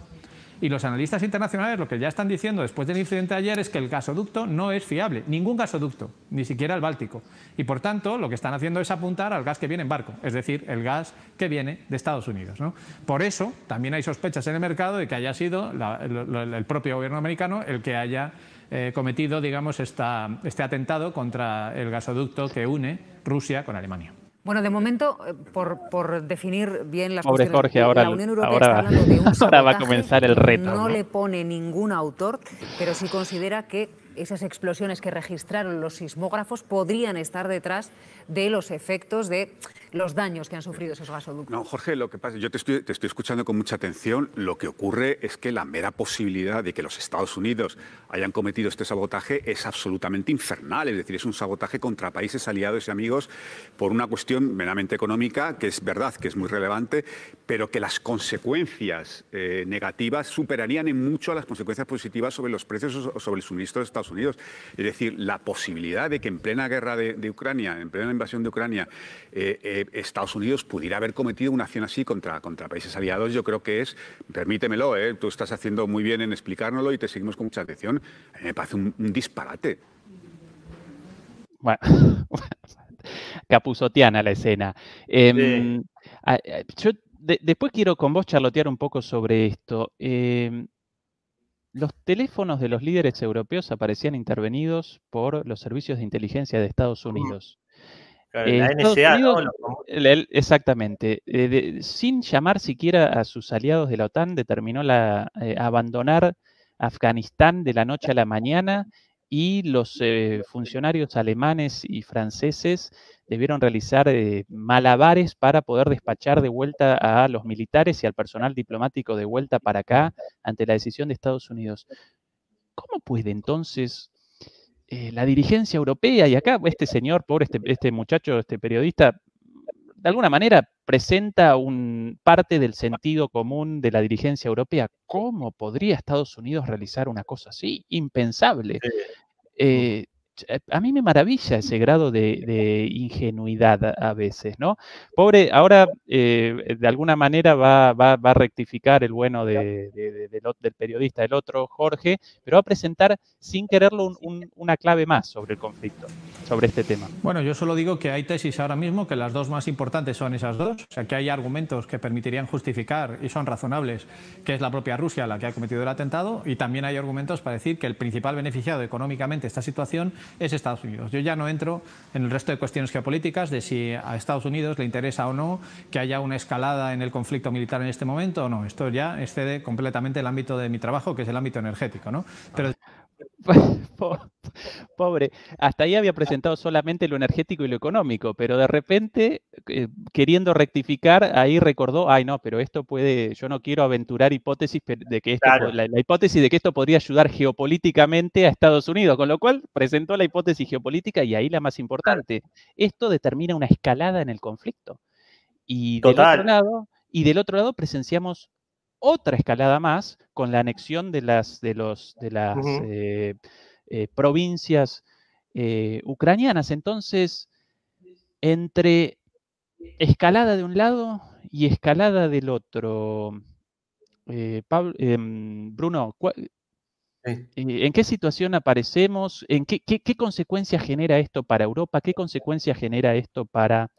Y los analistas internacionales lo que ya están diciendo después del incidente de ayer es que el gasoducto no es fiable, ningún gasoducto, ni siquiera el Báltico. Y por tanto, lo que están haciendo es apuntar al gas que viene en barco, es decir, el gas que viene de Estados Unidos. Por eso, también hay sospechas en el mercado de que haya sido el, propio gobierno americano el que haya eh, cometido, digamos, este atentado contra el gasoducto que une Rusia con Alemania. Bueno, de momento, eh, por, definir bien las Pobre Jorge, ahora, la Unión Europea está hablando de un ahora va a comenzar el reto. No, le pone ningún autor, pero sí considera que esas explosiones que registraron los sismógrafos podrían estar detrás de los efectos de los daños que han sufrido esos gasoductos. No, Jorge, lo que pasa, yo te estoy, te estoy escuchando con mucha atención. Lo que ocurre es que la mera posibilidad de que los Estados Unidos hayan cometido este sabotaje es absolutamente infernal. Es decir, es un sabotaje contra países aliados y amigos por una cuestión meramente económica, que es verdad que es muy relevante, pero que las consecuencias eh, negativas superarían en mucho a las consecuencias positivas sobre los precios o sobre el suministro de Estados Unidos. Es decir, la posibilidad de que en plena guerra de, Ucrania, en plena invasión de Ucrania, eh, Estados Unidos pudiera haber cometido una acción así contra, contra países aliados, yo creo que es, permítemelo, eh, tú estás haciendo muy bien en explicárnoslo y te seguimos con mucha atención, me parece un, disparate. Bueno, capuzoteana la escena. Em, yo después quiero con vos charlotear un poco sobre esto. Em, los teléfonos de los líderes europeos aparecían intervenidos por los servicios de inteligencia de Estados Unidos. Eh, la NSA, ¿no? exactamente. Eh, sin llamar siquiera a sus aliados de la OTAN, determinó la, eh, abandonar Afganistán de la noche a la mañana y los funcionarios alemanes y franceses debieron realizar malabares para poder despachar de vuelta a los militares y al personal diplomático de vuelta para acá ante la decisión de Estados Unidos. ¿Cómo puede entonces eh, la dirigencia europea y acá este señor, pobre este, este, muchacho, este periodista, de alguna manera presenta un parte del sentido común de la dirigencia europea. ¿Cómo podría Estados Unidos realizar una cosa así? Impensable. Eh, a mí me maravilla ese grado de, ingenuidad a veces, ¿no? Pobre, ahora eh, de alguna manera va, a rectificar el bueno del periodista, el otro, Jorge, pero va a presentar sin quererlo una clave más sobre el conflicto, sobre este tema. Bueno, yo solo digo que hay tesis ahora mismo que las dos más importantes son esas dos, o sea, que hay argumentos que permitirían justificar y son razonables que es la propia Rusia la que ha cometido el atentado y también hay argumentos para decir que el principal beneficiado económicamente de esta situación es Estados Unidos. Yo ya no entro en el resto de cuestiones geopolíticas de si a Estados Unidos le interesa o no que haya una escalada en el conflicto militar en este momento o no. Esto ya excede completamente el ámbito de mi trabajo, que es el ámbito energético. ¿no? Pobre, hasta ahí había presentado solamente lo energético y lo económico, pero de repente, eh, queriendo rectificar, ahí recordó, ay no, pero esto puede, yo no quiero aventurar hipótesis de que esto, la, hipótesis de que esto podría ayudar geopolíticamente a Estados Unidos, con lo cual presentó la hipótesis geopolítica y ahí la más importante. Esto determina una escalada en el conflicto. Y del otro lado, y del otro lado presenciamos otra escalada más con la anexión de las, de los, de las eh, eh, provincias eh, ucranianas. Entonces, entre escalada de un lado y escalada del otro, em, Bruno, ¿en qué situación aparecemos? ¿En qué, qué, consecuencias genera esto para Europa? ¿Qué consecuencias genera esto para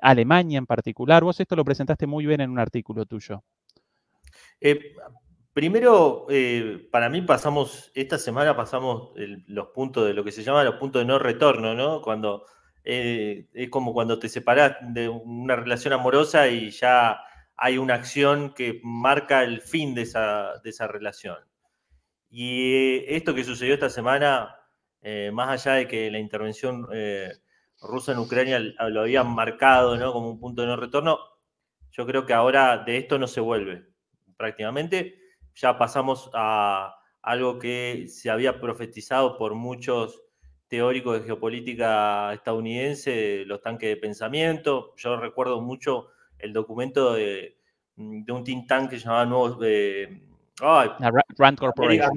Alemania en particular? Vos esto lo presentaste muy bien en un artículo tuyo. Eh, primero, eh, para mí pasamos, esta semana pasamos los puntos de lo que se llama los puntos de no retorno, ¿no? Cuando eh, es como cuando te separas de una relación amorosa y ya hay una acción que marca el fin de esa, de esa relación. Y esto que sucedió esta semana, más allá de que la intervención rusa en Ucrania lo habían marcado ¿no? como un punto de no retorno, yo creo que ahora de esto no se vuelve prácticamente. Ya pasamos a algo que se había profetizado por muchos teóricos de geopolítica estadounidense, los tanques de pensamiento. Yo recuerdo mucho el documento de, un think tank que se llamaba Nuevos... Eh, Rand Corporation.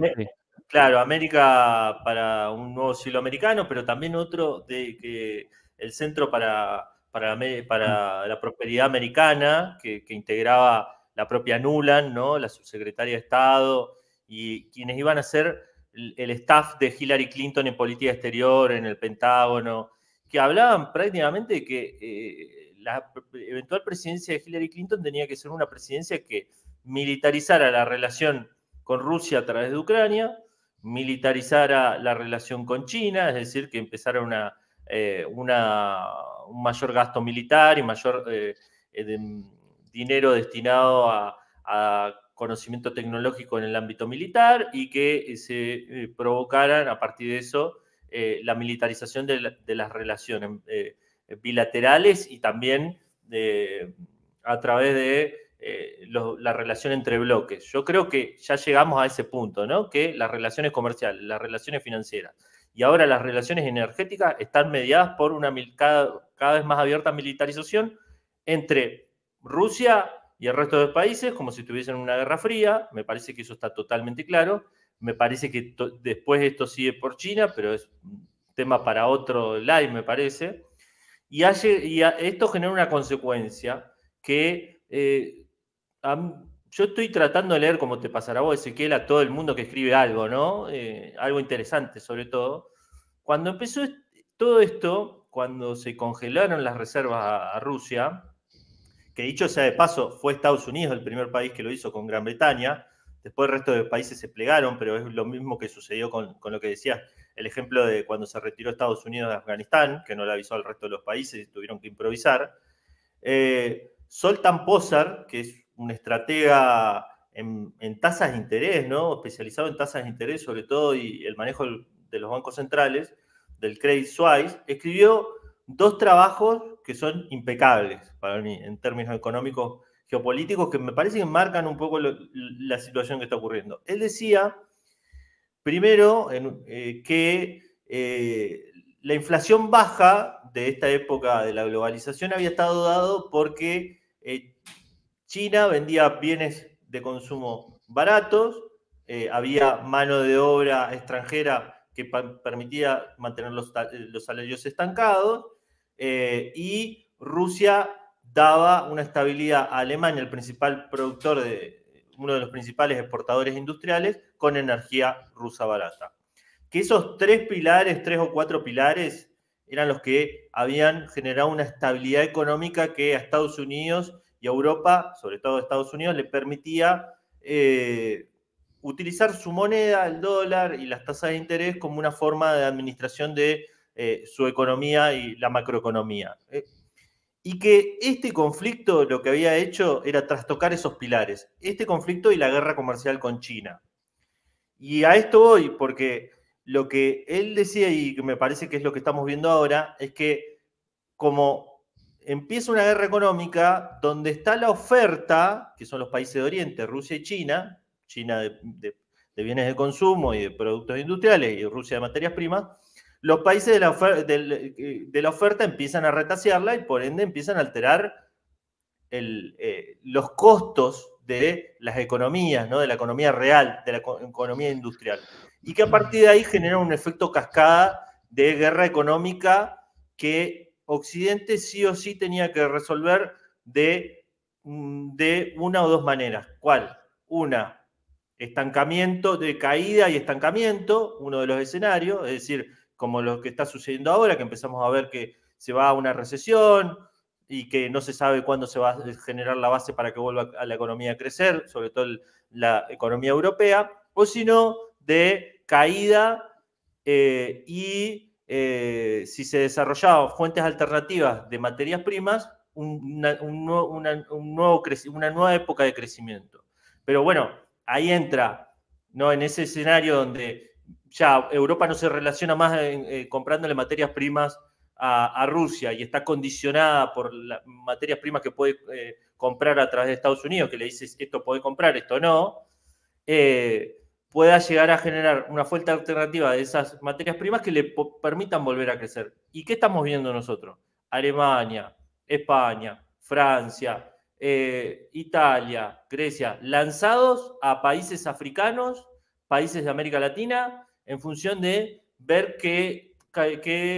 Claro, América para un nuevo siglo americano, pero también otro de que el Centro para, para, para la Prosperidad Americana, que, que, integraba la propia Nuland, ¿no? la subsecretaria de Estado, y quienes iban a ser el, staff de Hillary Clinton en política exterior, en el Pentágono, que hablaban prácticamente de que eh, la eventual presidencia de Hillary Clinton tenía que ser una presidencia que militarizara la relación con Rusia a través de Ucrania, militarizara la relación con China, es decir, que empezara una, eh, un mayor gasto militar y mayor eh, dinero destinado a, conocimiento tecnológico en el ámbito militar y que eh, se eh, provocaran a partir de eso eh, la militarización de, las relaciones bilaterales y también a través de la relación entre bloques. Yo creo que ya llegamos a ese punto, ¿no? Que las relaciones comerciales, las relaciones financieras y ahora las relaciones energéticas están mediadas por una cada vez más abierta militarización entre Rusia y el resto de países como si estuviesen en una guerra fría. Me parece que eso está totalmente claro. Me parece que después esto sigue por China, pero es un tema para otro live, me parece. Y, esto genera una consecuencia que eh, yo estoy tratando de leer, como te pasará vos, Ezequiel, a todo el mundo que escribe algo, ¿no? Eh, algo interesante, sobre todo. Cuando empezó todo esto, cuando se congelaron las reservas a Rusia, que dicho sea de paso, fue Estados Unidos el primer país que lo hizo con Gran Bretaña. Después el resto de países se plegaron, pero es lo mismo que sucedió con, lo que decía el ejemplo de cuando se retiró Estados Unidos de Afganistán, que no le avisó al resto de los países y tuvieron que improvisar. Eh, Soltan Pozar, que es un estratega en, tasas de interés, ¿no? especializado en tasas de interés sobre todo y el manejo de los bancos centrales, del Credit Suisse, escribió dos trabajos que son impecables para mí en términos económicos geopolíticos que me parece que marcan un poco la situación que está ocurriendo. Él decía, primero, eh, que eh, la inflación baja de esta época de la globalización había estado dado porque eh, China vendía bienes de consumo baratos, había mano de obra extranjera que permitía mantener los salarios estancados, eh, y Rusia daba una estabilidad a Alemania, el principal productor de uno de los principales exportadores industriales, con energía rusa barata. Que esos tres pilares, tres o cuatro pilares, eran los que habían generado una estabilidad económica que a Estados Unidos y a Europa, sobre todo a Estados Unidos, le permitía eh, utilizar su moneda, el dólar y las tasas de interés como una forma de administración de eh, su economía y la macroeconomía. Eh, y que este conflicto lo que había hecho era trastocar esos pilares, este conflicto y la guerra comercial con China. Y a esto voy porque lo que él decía y que me parece que es lo que estamos viendo ahora es que como empieza una guerra económica donde está la oferta, que son los países de Oriente, Rusia y China, China de, de bienes de consumo y de productos industriales y Rusia de materias primas, los países de la, de la, oferta empiezan a retasearla y por ende empiezan a alterar eh, los costos de las economías, ¿no? de la economía real, de la economía industrial. Y que a partir de ahí genera un efecto cascada de guerra económica que Occidente sí o sí tenía que resolver de, de una o dos maneras. ¿Cuál? Una, estancamiento, de caída y estancamiento, uno de los escenarios, es decir, como lo que está sucediendo ahora, que empezamos a ver que se va a una recesión y que no se sabe cuándo se va a generar la base para que vuelva a la economía a crecer, sobre todo la economía europea, o si no, de caída eh, y eh, si se desarrollaban fuentes alternativas de materias primas, una, nuevo, una nueva época de crecimiento. Pero bueno, ahí entra, ¿no? En ese escenario donde ya Europa no se relaciona más eh, comprándole materias primas a, Rusia y está condicionada por las materias primas que puede eh, comprar a través de Estados Unidos, que le dices esto puede comprar, esto no, eh, pueda llegar a generar una fuente alternativa de esas materias primas que le permitan volver a crecer. ¿Y qué estamos viendo nosotros? Alemania, España, Francia, eh, Italia, Grecia, lanzados a países africanos, países de América Latina, en función de ver qué,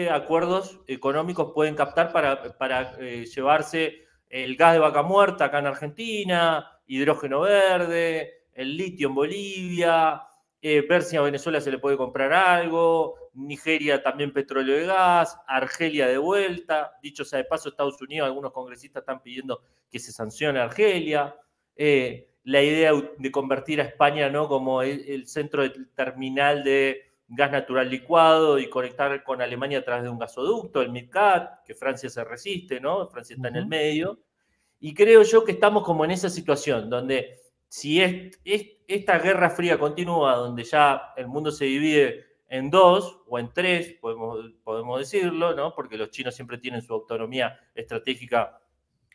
acuerdos económicos pueden captar para, para eh, llevarse el gas de vaca muerta acá en Argentina, hidrógeno verde, el litio en Bolivia, eh, ver si a Venezuela se le puede comprar algo, Nigeria también petróleo y gas, Argelia de vuelta, dicho sea de paso, Estados Unidos, algunos congresistas están pidiendo que se sancione a Argelia, eh, la idea de convertir a España ¿no? como el, centro del terminal de gas natural licuado y conectar con Alemania a través de un gasoducto, el MidCat, que Francia se resiste, ¿no? Francia está en el medio. Y creo yo que estamos como en esa situación, donde si es, esta guerra fría continúa, donde ya el mundo se divide en dos o en tres, podemos, podemos decirlo, ¿no? porque los chinos siempre tienen su autonomía estratégica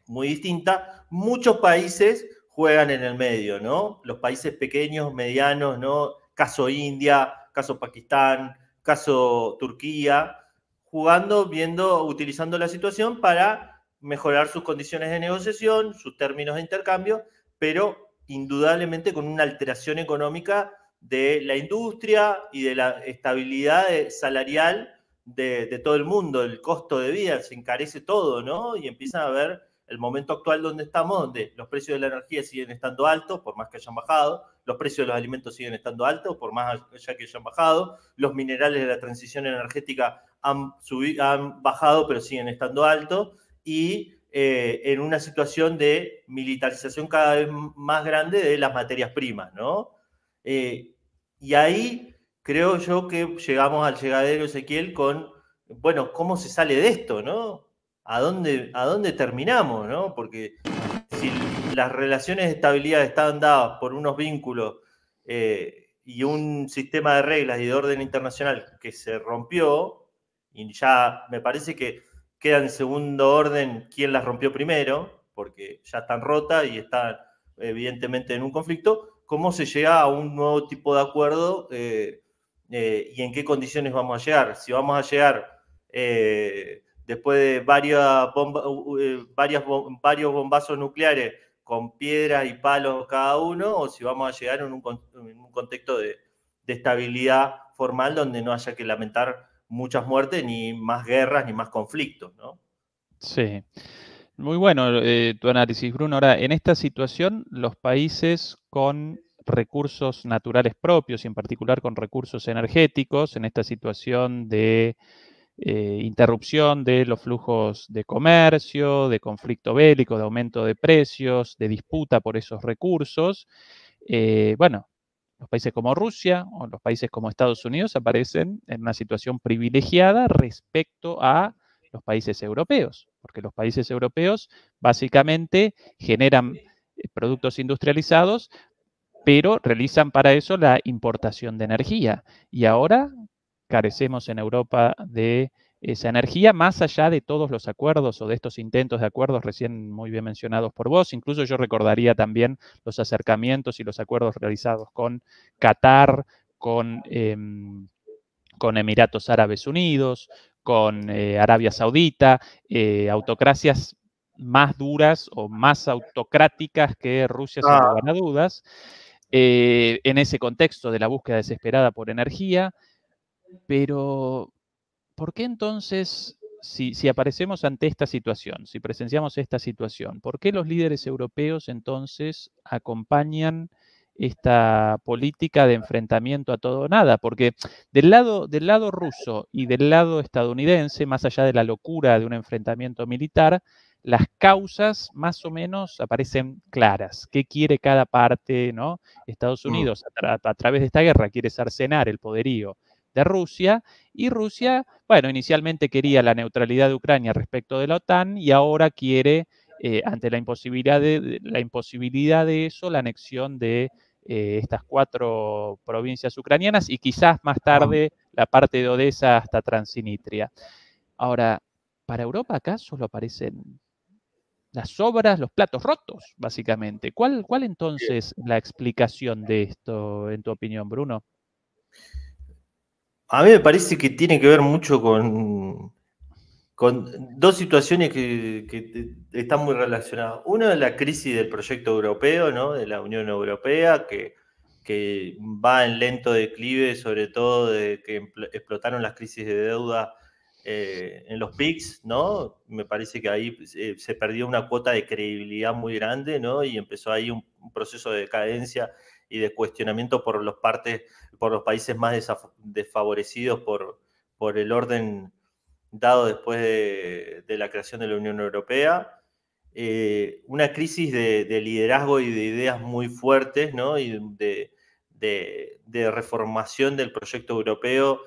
muy distinta, muchos países juegan en el medio, ¿no? Los países pequeños, medianos, ¿no? Caso India, caso Pakistán, caso Turquía, jugando, viendo, utilizando la situación para mejorar sus condiciones de negociación, sus términos de intercambio, pero indudablemente con una alteración económica de la industria y de la estabilidad salarial de, todo el mundo, el costo de vida, se encarece todo, ¿no? Y empiezan a ver el momento actual donde estamos, donde los precios de la energía siguen estando altos, por más que hayan bajado, los precios de los alimentos siguen estando altos, por más allá que hayan bajado, los minerales de la transición energética han, han bajado, pero siguen estando altos, y eh, en una situación de militarización cada vez más grande de las materias primas, ¿no? Eh, y ahí creo yo que llegamos al llegadero Ezequiel con, bueno, ¿cómo se sale de esto, no? ¿A dónde, a dónde terminamos, no? Porque si las relaciones de estabilidad están dadas por unos vínculos eh, y un sistema de reglas y de orden internacional que se rompió, y ya me parece que queda en segundo orden quién las rompió primero, porque ya están rotas y están evidentemente en un conflicto, cómo se llega a un nuevo tipo de acuerdo eh, eh, y en qué condiciones vamos a llegar. Si vamos a llegar después de varias varias varios bombazos nucleares con piedras y palos cada uno, o si vamos a llegar en un, contexto de, de estabilidad formal donde no haya que lamentar muchas muertes, ni más guerras, ni más conflictos, ¿no? Sí. Muy bueno eh, tu análisis, Bruno. Ahora, en esta situación, los países con recursos naturales propios y en particular con recursos energéticos, en esta situación de eh, interrupción de los flujos de comercio, de conflicto bélico, de aumento de precios, de disputa por esos recursos, eh, bueno, los países como Rusia o los países como Estados Unidos aparecen en una situación privilegiada respecto a los países europeos, porque los países europeos básicamente generan eh, productos industrializados, pero realizan para eso la importación de energía. Y ahora carecemos en Europa de esa energía, más allá de todos los acuerdos o de estos intentos de acuerdos recién muy bien mencionados por vos. Incluso yo recordaría también los acercamientos y los acuerdos realizados con Qatar, con, em, con Emiratos Árabes Unidos, con eh, Arabia Saudita, eh, autocracias más duras o más autocráticas que Rusia, sin ah. lugar a dudas, eh, en ese contexto de la búsqueda desesperada por energía, pero ¿por qué entonces, si, aparecemos ante esta situación, si presenciamos esta situación, ¿por qué los líderes europeos entonces acompañan esta política de enfrentamiento a todo o nada? Porque del lado, del lado ruso y del lado estadounidense, más allá de la locura de un enfrentamiento militar, las causas más o menos aparecen claras. ¿Qué quiere cada parte? ¿no? Estados mm. Unidos, a, a, través de esta guerra, quiere cercenar el poderío Rusia. Y Rusia, bueno, inicialmente quería la neutralidad de Ucrania respecto de la OTAN y ahora quiere, eh, ante la imposibilidad, de, la imposibilidad de eso, la anexión de eh, estas cuatro provincias ucranianas y quizás más tarde la parte de Odessa hasta Transnistria. Ahora, para Europa acá solo aparecen las sobras, los platos rotos, básicamente. ¿Cuál, ¿Cuál entonces la explicación de esto, en tu opinión, Bruno? A mí me parece que tiene que ver mucho con, con dos situaciones que, están muy relacionadas. Una es la crisis del proyecto europeo, ¿no? de la Unión Europea, que, que va en lento declive, sobre todo de que explotaron las crisis de deuda eh, en los PICs, ¿no? Me parece que ahí eh, se perdió una cuota de credibilidad muy grande, ¿no? Y empezó ahí un, proceso de decadencia y de cuestionamiento por los partes, por los países más desfavorecidos por, por el orden dado después de, la creación de la Unión Europea. Eh, una crisis de, liderazgo y de ideas muy fuertes, ¿no? Y de, de reformación del proyecto europeo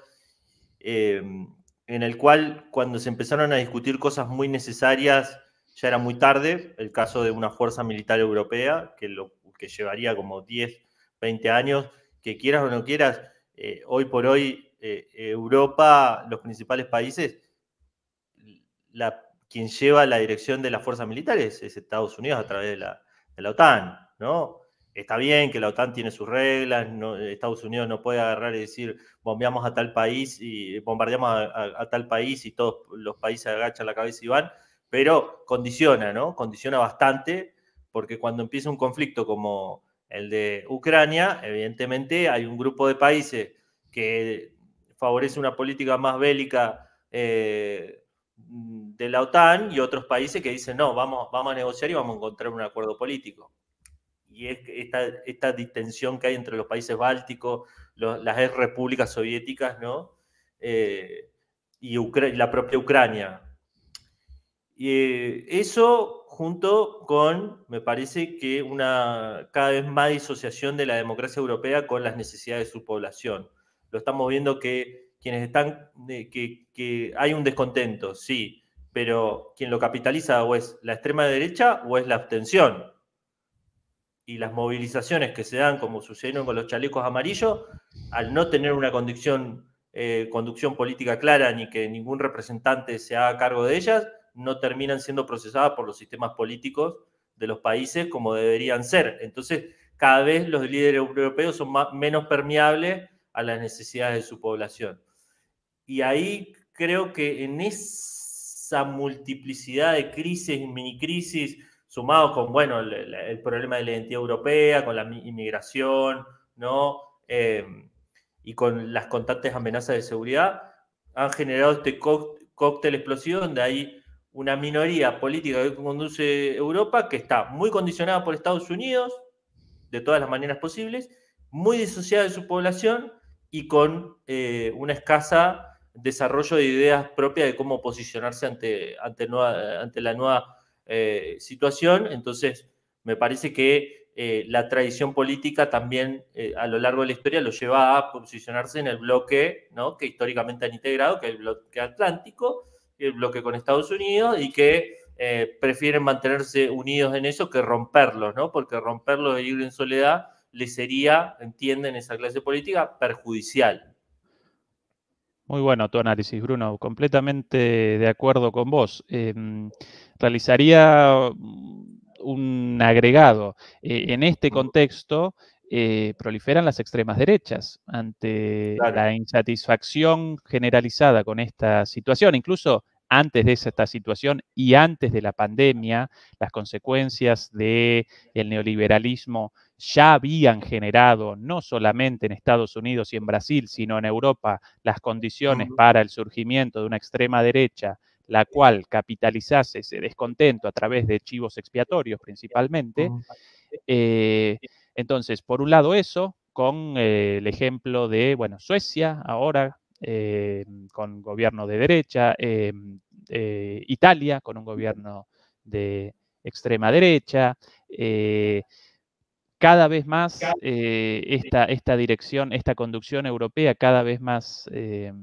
en el cual cuando se empezaron a discutir cosas muy necesarias ya era muy tarde, el caso de una fuerza militar europea, que, lo, que llevaría como 10, 20 años, que quieras o no quieras, eh, hoy por hoy eh, Europa, los principales países, quien lleva la dirección de las fuerzas militares es Estados Unidos a través de la, OTAN, ¿no? Está bien que la OTAN tiene sus reglas, Estados Unidos no puede agarrar y decir bombeamos a tal país y bombardeamos a, tal país y todos los países agachan la cabeza y van, pero condiciona, ¿no? Condiciona bastante porque cuando empieza un conflicto como el de Ucrania, evidentemente hay un grupo de países que favorece una política más bélica eh, de la OTAN y otros países que dicen, no, vamos, vamos a negociar y vamos a encontrar un acuerdo político y es esta, esta distensión que hay entre los países bálticos, las ex repúblicas soviéticas, ¿no? Eh, y la propia Ucrania. Y eh, eso junto con, me parece que una cada vez más disociación de la democracia europea con las necesidades de su población. Lo estamos viendo que quienes están, que, que hay un descontento, sí, pero quien lo capitaliza o es la extrema derecha o es la abstención y las movilizaciones que se dan, como sucedieron con los chalecos amarillos, al no tener una conducción, eh, conducción política clara ni que ningún representante se haga cargo de ellas, no terminan siendo procesadas por los sistemas políticos de los países como deberían ser. Entonces, cada vez los líderes europeos son menos permeables a las necesidades de su población. Y ahí creo que en esa multiplicidad de crisis y mini crisis, sumado con, bueno, el, problema de la identidad europea, con la inmigración, ¿no? Eh, y con las constantes amenazas de seguridad, han generado este cóctel explosivo donde hay una minoría política que conduce Europa que está muy condicionada por Estados Unidos, de todas las maneras posibles, muy disociada de su población y con eh, una escasa desarrollo de ideas propias de cómo posicionarse ante, ante, la nueva eh, situación. Entonces, me parece que eh, la tradición política también eh, a lo largo de la historia lo lleva a posicionarse en el bloque que históricamente han integrado, que es el bloque atlántico, el bloque con Estados Unidos, y que prefieren mantenerse unidos en eso que romperlos, ¿no? porque romperlos e ir en soledad le sería, entienden esa clase política, perjudicial. Muy bueno tu análisis, Bruno. Completamente de acuerdo con vos. Em, realizaría un agregado. Eh, en este contexto, eh, proliferan las extremas derechas ante la insatisfacción generalizada con esta situación. Incluso antes de esta situación y antes de la pandemia, las consecuencias del neoliberalismo ya habían generado, no solamente en Estados Unidos y en Brasil, sino en Europa, las condiciones para el surgimiento de una extrema derecha, la cual capitalizase ese descontento a través de chivos expiatorios principalmente. Eh, entonces, por un lado eso, con eh, el ejemplo de, bueno, Suecia ahora, eh, con gobierno de derecha, Italia con un gobierno de extrema derecha, cada vez más eh, esta, esta, dirección, esta conducción europea cada vez más eh,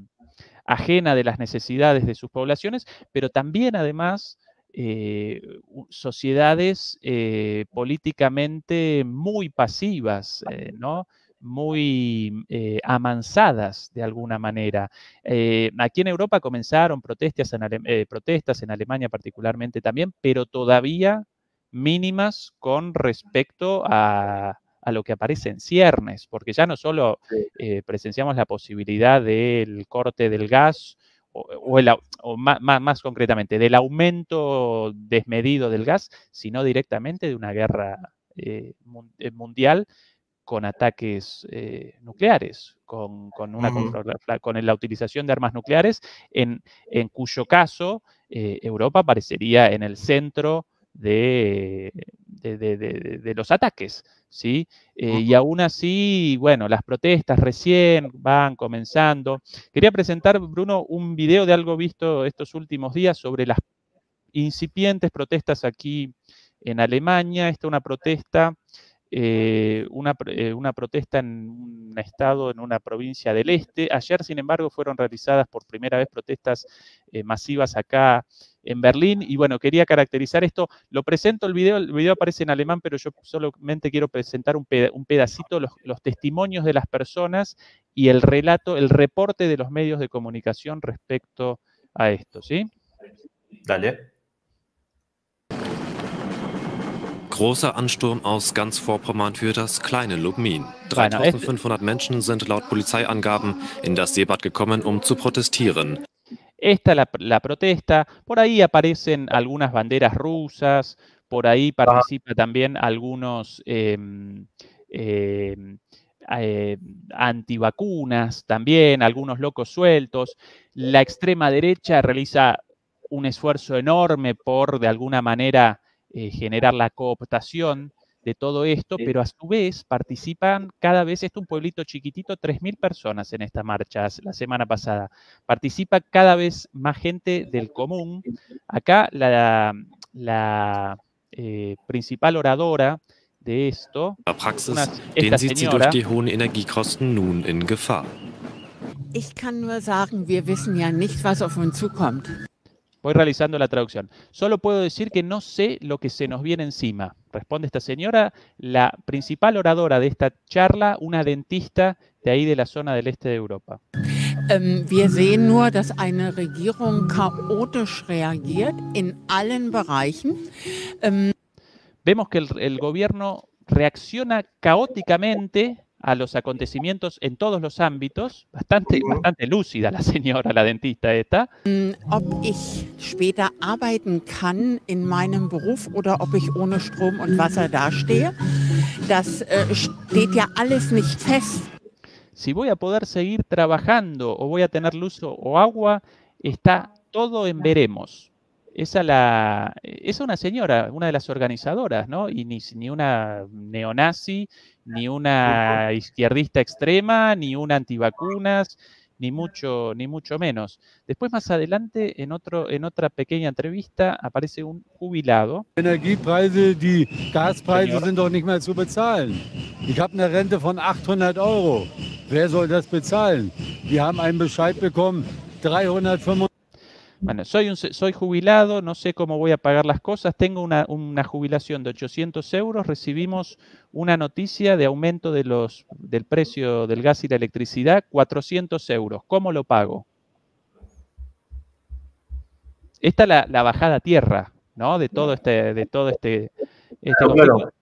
ajena de las necesidades de sus poblaciones, pero también además eh, sociedades políticamente muy pasivas, ¿no? Muy amansadas de alguna manera. aquí en Europa comenzaron protestas en, protestas en Alemania particularmente también, pero todavía mínimas con respecto a, lo que aparece en ciernes, porque ya no solo eh, presenciamos la posibilidad del corte del gas, o, más, concretamente, del aumento desmedido del gas, sino directamente de una guerra eh, eh, mundial con ataques nucleares, con, una, con, la utilización de armas nucleares, en, en cuyo caso Europa aparecería en el centro de, de, los ataques, ¿sí? Eh, y aún así, bueno, las protestas recién van comenzando. Quería presentar, Bruno, un video de algo visto estos últimos días sobre las incipientes protestas aquí en Alemania. Esta es una protesta eh, una, eh, una, protesta en un estado, en una provincia del este. Ayer, sin embargo, fueron realizadas por primera vez protestas eh, masivas acá en Berlín. Y bueno, quería caracterizar esto. Lo presento el video, el video aparece en alemán, pero yo solamente quiero presentar un, pedacito, los, los testimonios de las personas y el relato, el reporte de los medios de comunicación respecto a esto, ¿sí? Dale. Großer Ansturm aus ganz Vorpommern für das kleine Lubmin. 3500 Menschen sind laut Polizeiangaben in das Seebad gekommen, um zu protestieren. Esta es la, la, protesta. Por ahí aparecen algunas banderas rusas. Por ahí participa también algunos eh, eh, eh, antivacunas, también algunos locos sueltos. La extrema derecha realiza un esfuerzo enorme por, de alguna manera, eh, generar la cooptación de todo esto, pero a su vez participan cada vez, esto es un pueblito chiquitito, 3.000 personas en esta marcha la semana pasada. Participa cada vez más gente del común. Acá la, la eh, principal oradora de esto, Praxis, una, esta señora, die hohen Energiekosten nun in Gefahr. Ich kann nur sagen, wir wissen ja nicht, was auf uns zukommt. Voy realizando la traducción. Solo puedo decir que no sé lo que se nos viene encima. Responde esta señora, la principal oradora de esta charla, una dentista de ahí de la zona del este de Europa. Ähm, wir sehen nur, dass eine Regierung chaotisch reagiert in allen Bereichen. Ähm, Vemos que el, el gobierno reacciona caóticamente a los acontecimientos en todos los ámbitos, bastante, bastante lúcida la señora, la dentista esta. Mm, ob ich später arbeiten kann in meinem Beruf oder ob ich ohne Strom und Wasser dastehe, das äh, steht ja alles nicht fest. Si voy a poder seguir trabajando o voy a tener luz o agua, está todo en veremos. Esa la, es una señora, una de las organizadoras, ¿no? Y ni, ni una neonazi, ni una izquierdista extrema, ni una antivacunas, ni mucho, ni mucho menos. Después, más adelante, en, otro, en otra pequeña entrevista, aparece un jubilado. Energiepreise, die Gaspreise sind doch nicht mehr zu bezahlen. Ich habe eine Rente von 800 Euro. Wer soll das bezahlen? Wir haben einen Bescheid bekommen, 395 bueno, soy, un, soy jubilado, no sé cómo voy a pagar las cosas, tengo una, una, jubilación de 800 euros, recibimos una noticia de aumento de los, del precio del gas y la electricidad, 400 euros. ¿Cómo lo pago? Esta es la, la bajada a tierra, ¿no? De todo este, de todo este, este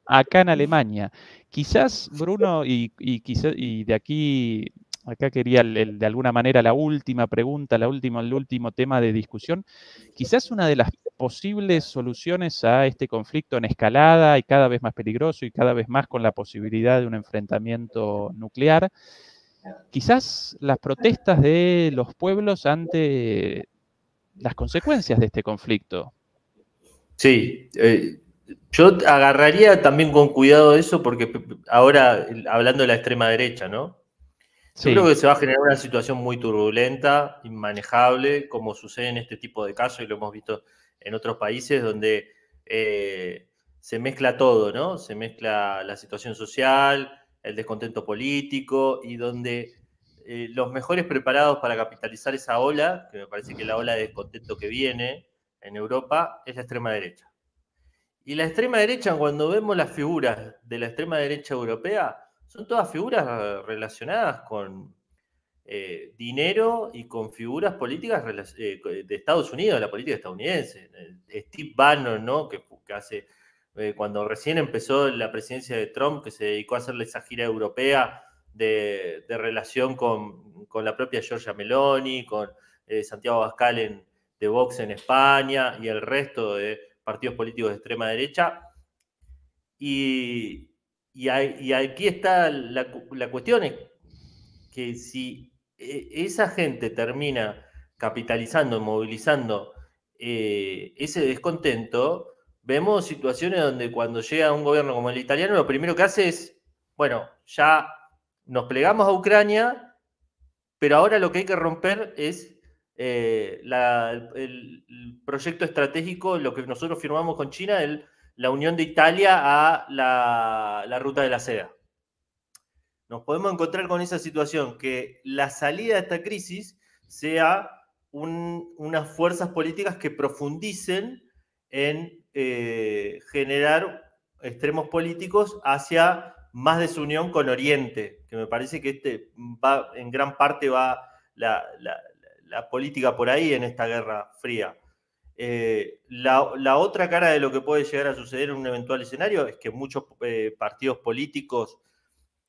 acá en Alemania. Quizás, Bruno, y, y, y de aquí acá quería de alguna manera la última pregunta, la última, el último tema de discusión. Quizás una de las posibles soluciones a este conflicto en escalada y cada vez más peligroso y cada vez más con la posibilidad de un enfrentamiento nuclear, quizás las protestas de los pueblos ante las consecuencias de este conflicto. Sí, eh, yo agarraría también con cuidado eso porque ahora, hablando de la extrema derecha, ¿no? Yo creo que se va a generar una situación muy turbulenta, inmanejable, como sucede en este tipo de casos y lo hemos visto en otros países donde eh, se mezcla todo, ¿no? Se mezcla la situación social, el descontento político y donde eh, los mejores preparados para capitalizar esa ola, que me parece que la ola de descontento que viene en Europa, es la extrema derecha. Y la extrema derecha, cuando vemos las figuras de la extrema derecha europea, son todas figuras relacionadas con eh, dinero y con figuras políticas eh, de Estados Unidos, la política estadounidense. Steve Bannon, ¿no? que, que hace eh, cuando recién empezó la presidencia de Trump, que se dedicó a hacerle esa gira europea de, relación con, la propia Giorgia Meloni, con eh, Santiago Abascal de Vox en España y el resto de partidos políticos de extrema derecha. Y, aquí está la, cuestión, es que si eh, esa gente termina capitalizando, movilizando ese descontento, vemos situaciones donde cuando llega un gobierno como el italiano, lo primero que hace es, bueno, ya nos plegamos a Ucrania, pero ahora lo que hay que romper es eh, el, proyecto estratégico, lo que nosotros firmamos con China, el, la unión de Italia a la, ruta de la seda. Nos podemos encontrar con esa situación, que la salida de esta crisis sea unas fuerzas políticas que profundicen en eh, generar extremos políticos hacia más desunión con Oriente, que me parece que este va, en gran parte va la, política por ahí en esta guerra fría. Eh, la, otra cara de lo que puede llegar a suceder en un eventual escenario es que muchos eh, partidos políticos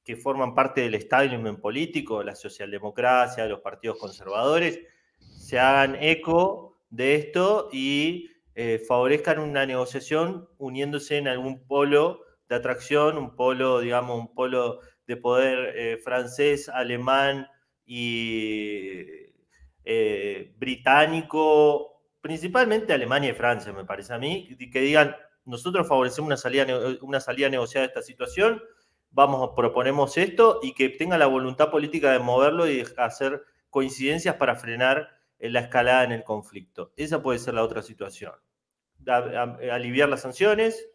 que forman parte del establishment político, la socialdemocracia, los partidos conservadores, se hagan eco de esto y eh, favorezcan una negociación uniéndose en algún polo de atracción, un polo, digamos, un polo de poder francés, alemán y británico, principalmente Alemania y Francia, me parece a mí, que digan, nosotros favorecemos una salida, una salida negociada de esta situación, vamos, proponemos esto y que tenga la voluntad política de moverlo y hacer coincidencias para frenar la escalada en el conflicto. Esa puede ser la otra situación aliviar las sanciones.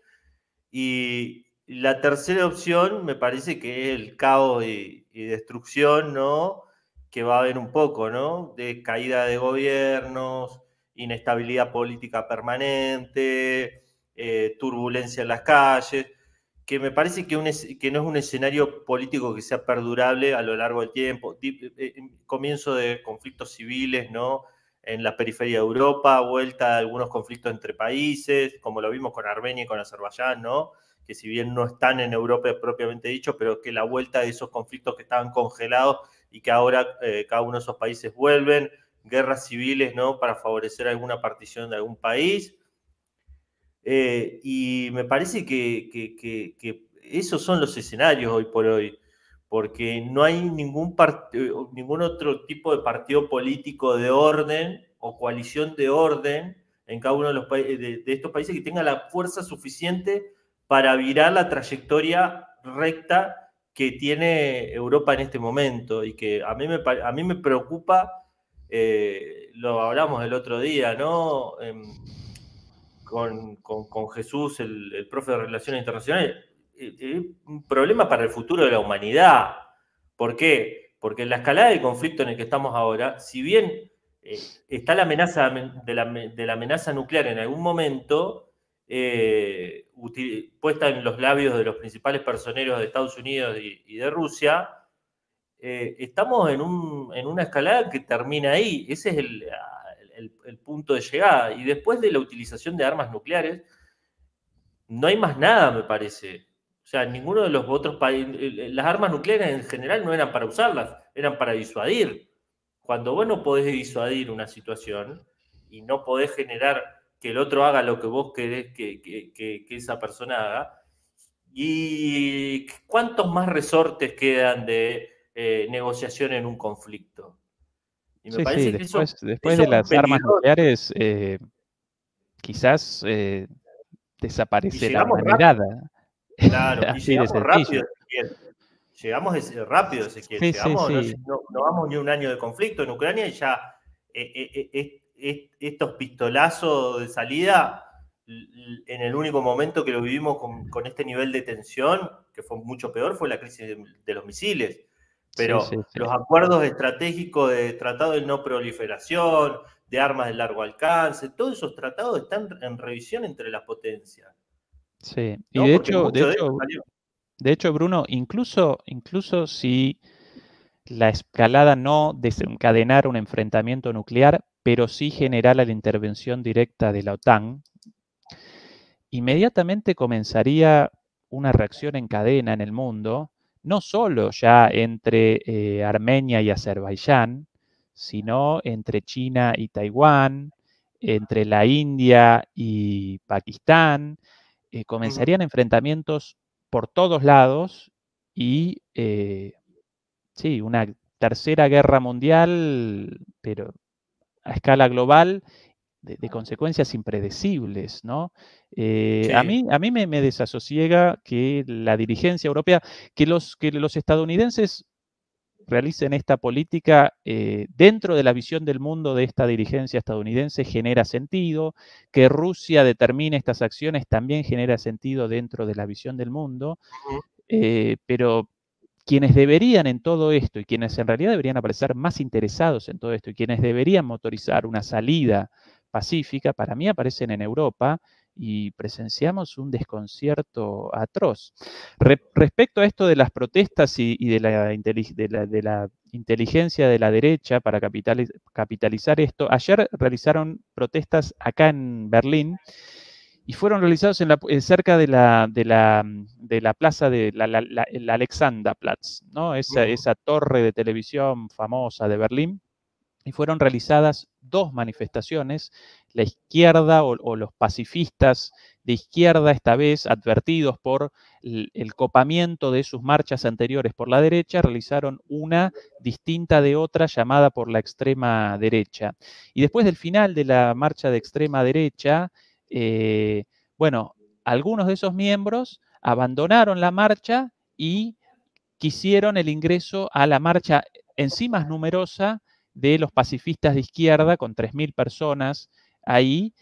Y la tercera opción me parece que es el caos y, destrucción, ¿no? Que va a haber un poco, ¿no? De caída de gobiernos, inestabilidad política permanente, eh, turbulencia en las calles, que me parece que, no es un escenario político que sea perdurable a lo largo del tiempo. Eh, eh, comienzo de conflictos civiles, ¿no? en la periferia de Europa, vuelta a algunos conflictos entre países, como lo vimos con Armenia y con Azerbaiyán, ¿no? que si bien no están en Europa propiamente dicho, pero que la vuelta de esos conflictos que estaban congelados y que ahora cada uno de esos países vuelven, guerras civiles ¿no? para favorecer alguna partición de algún país. Eh, y me parece que, esos son los escenarios hoy por hoy porque no hay ningún, eh, ningún otro tipo de partido político de orden o coalición de orden en cada uno de, los de, estos países que tenga la fuerza suficiente para virar la trayectoria recta que tiene Europa en este momento y que a mí me, a mí me preocupa, eh, lo hablamos el otro día, ¿no? Em, con, Jesús, el, el profe de Relaciones Internacionales, eh, eh, un problema para el futuro de la humanidad. ¿Por qué? Porque en la escalada del conflicto en el que estamos ahora, si bien eh, está la amenaza de la, amenaza nuclear en algún momento, puesta en los labios de los principales personeros de Estados Unidos y, de Rusia, estamos en, una escalada que termina ahí. Ese es el, punto de llegada. Y después de la utilización de armas nucleares, no hay más nada, me parece. O sea, ninguno de los otros países, las armas nucleares en general no eran para usarlas, eran para disuadir. Cuando vos no podés disuadir una situación y no podés generar que el otro haga lo que vos querés que, esa persona haga, ¿y cuántos más resortes quedan de eh, negociación en un conflicto? Y me parece que después, después de las armas nucleares, eh, quizás eh, desaparece la humanidad. Claro, y llegamos rápido, Llegamos rápido, Llegamos, no, vamos ni un año de conflicto en Ucrania y ya eh, eh, eh, estos pistolazos de salida en el único momento que lo vivimos con, este nivel de tensión, que fue mucho peor, fue la crisis de, los misiles. Pero los acuerdos estratégicos de tratado de no proliferación, de armas de largo alcance, todos esos tratados están en revisión entre las potencias. Sí, y de hecho, de hecho, Bruno, incluso, incluso si la escalada no desencadenara un enfrentamiento nuclear, pero sí generara la intervención directa de la OTAN, inmediatamente comenzaría una reacción en cadena en el mundo, no solo ya entre eh, Armenia y Azerbaiyán, sino entre China y Taiwán, entre la India y Pakistán, eh, comenzarían enfrentamientos por todos lados y eh, sí, una tercera guerra mundial, pero a escala global, de, consecuencias impredecibles, ¿no? Eh, a mí, a mí me, desasosiega que la dirigencia europea, que los, que los estadounidenses realicen esta política eh, dentro de la visión del mundo de esta dirigencia estadounidense genera sentido, que Rusia determine estas acciones también genera sentido dentro de la visión del mundo, eh, pero quienes deberían en todo esto y quienes en realidad deberían aparecer más interesados en todo esto y quienes deberían motorizar una salida pacífica, para mí aparecen en Europa y presenciamos un desconcierto atroz. respecto a esto de las protestas y, de, la, de, la, inteligencia de la derecha para capitalizar esto, ayer realizaron protestas acá en Berlín y fueron realizados en la, eh, cerca de la, de la, de la plaza de la, Alexanderplatz, ¿no? Esa, esa torre de televisión famosa de Berlín y fueron realizadas dos manifestaciones, la izquierda o, los pacifistas de izquierda, esta vez advertidos por el, copamiento de sus marchas anteriores por la derecha, realizaron una distinta de otra llamada por la extrema derecha. Y después del final de la marcha de extrema derecha, eh, bueno, algunos de esos miembros abandonaron la marcha y quisieron el ingreso a la marcha en sí más numerosa de los pacifistas de izquierda, con 3.000 personas ahí,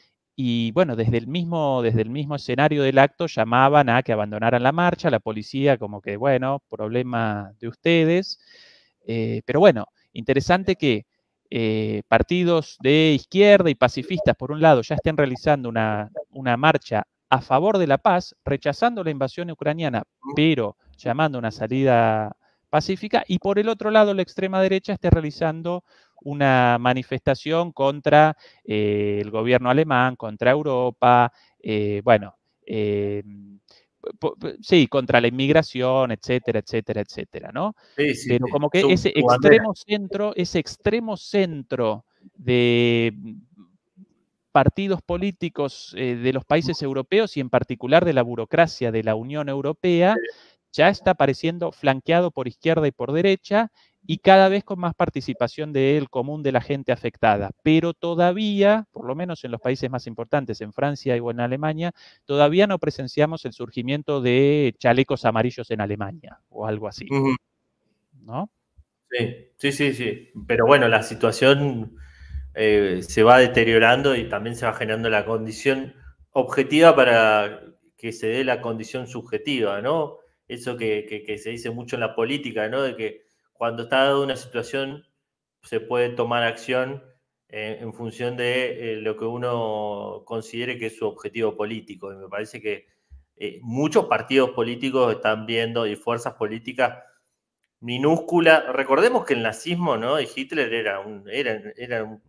y bueno, desde el, mismo, desde el mismo escenario del acto llamaban a que abandonaran la marcha, la policía como que, bueno, problema de ustedes. Eh, pero bueno, interesante que eh, partidos de izquierda y pacifistas, por un lado, ya estén realizando una, una marcha a favor de la paz, rechazando la invasión ucraniana, pero llamando una salida pacífica y por el otro lado la extrema derecha esté realizando una manifestación contra eh, el gobierno alemán, contra Europa, eh, bueno, eh, sí, contra la inmigración, etcétera, etcétera, etcétera, ¿no? Pero como que ese extremo centro, ese extremo centro de partidos políticos de los países europeos y en particular de la burocracia de la Unión Europea, ya está apareciendo flanqueado por izquierda y por derecha y cada vez con más participación del común de la gente afectada. Pero todavía, por lo menos en los países más importantes, en Francia y en Alemania, todavía no presenciamos el surgimiento de chalecos amarillos en Alemania o algo así. ¿No? Sí, sí, sí, sí. Pero bueno, la situación eh, se va deteriorando y también se va generando la condición objetiva para que se dé la condición subjetiva, ¿no? Eso que, se dice mucho en la política, ¿no? De que cuando está dada una situación se puede tomar acción eh, en función de eh, lo que uno considere que es su objetivo político. Y me parece que eh, muchos partidos políticos están viendo y fuerzas políticas minúsculas. Recordemos que el nazismo, ¿no? De Hitler era un, eran, eran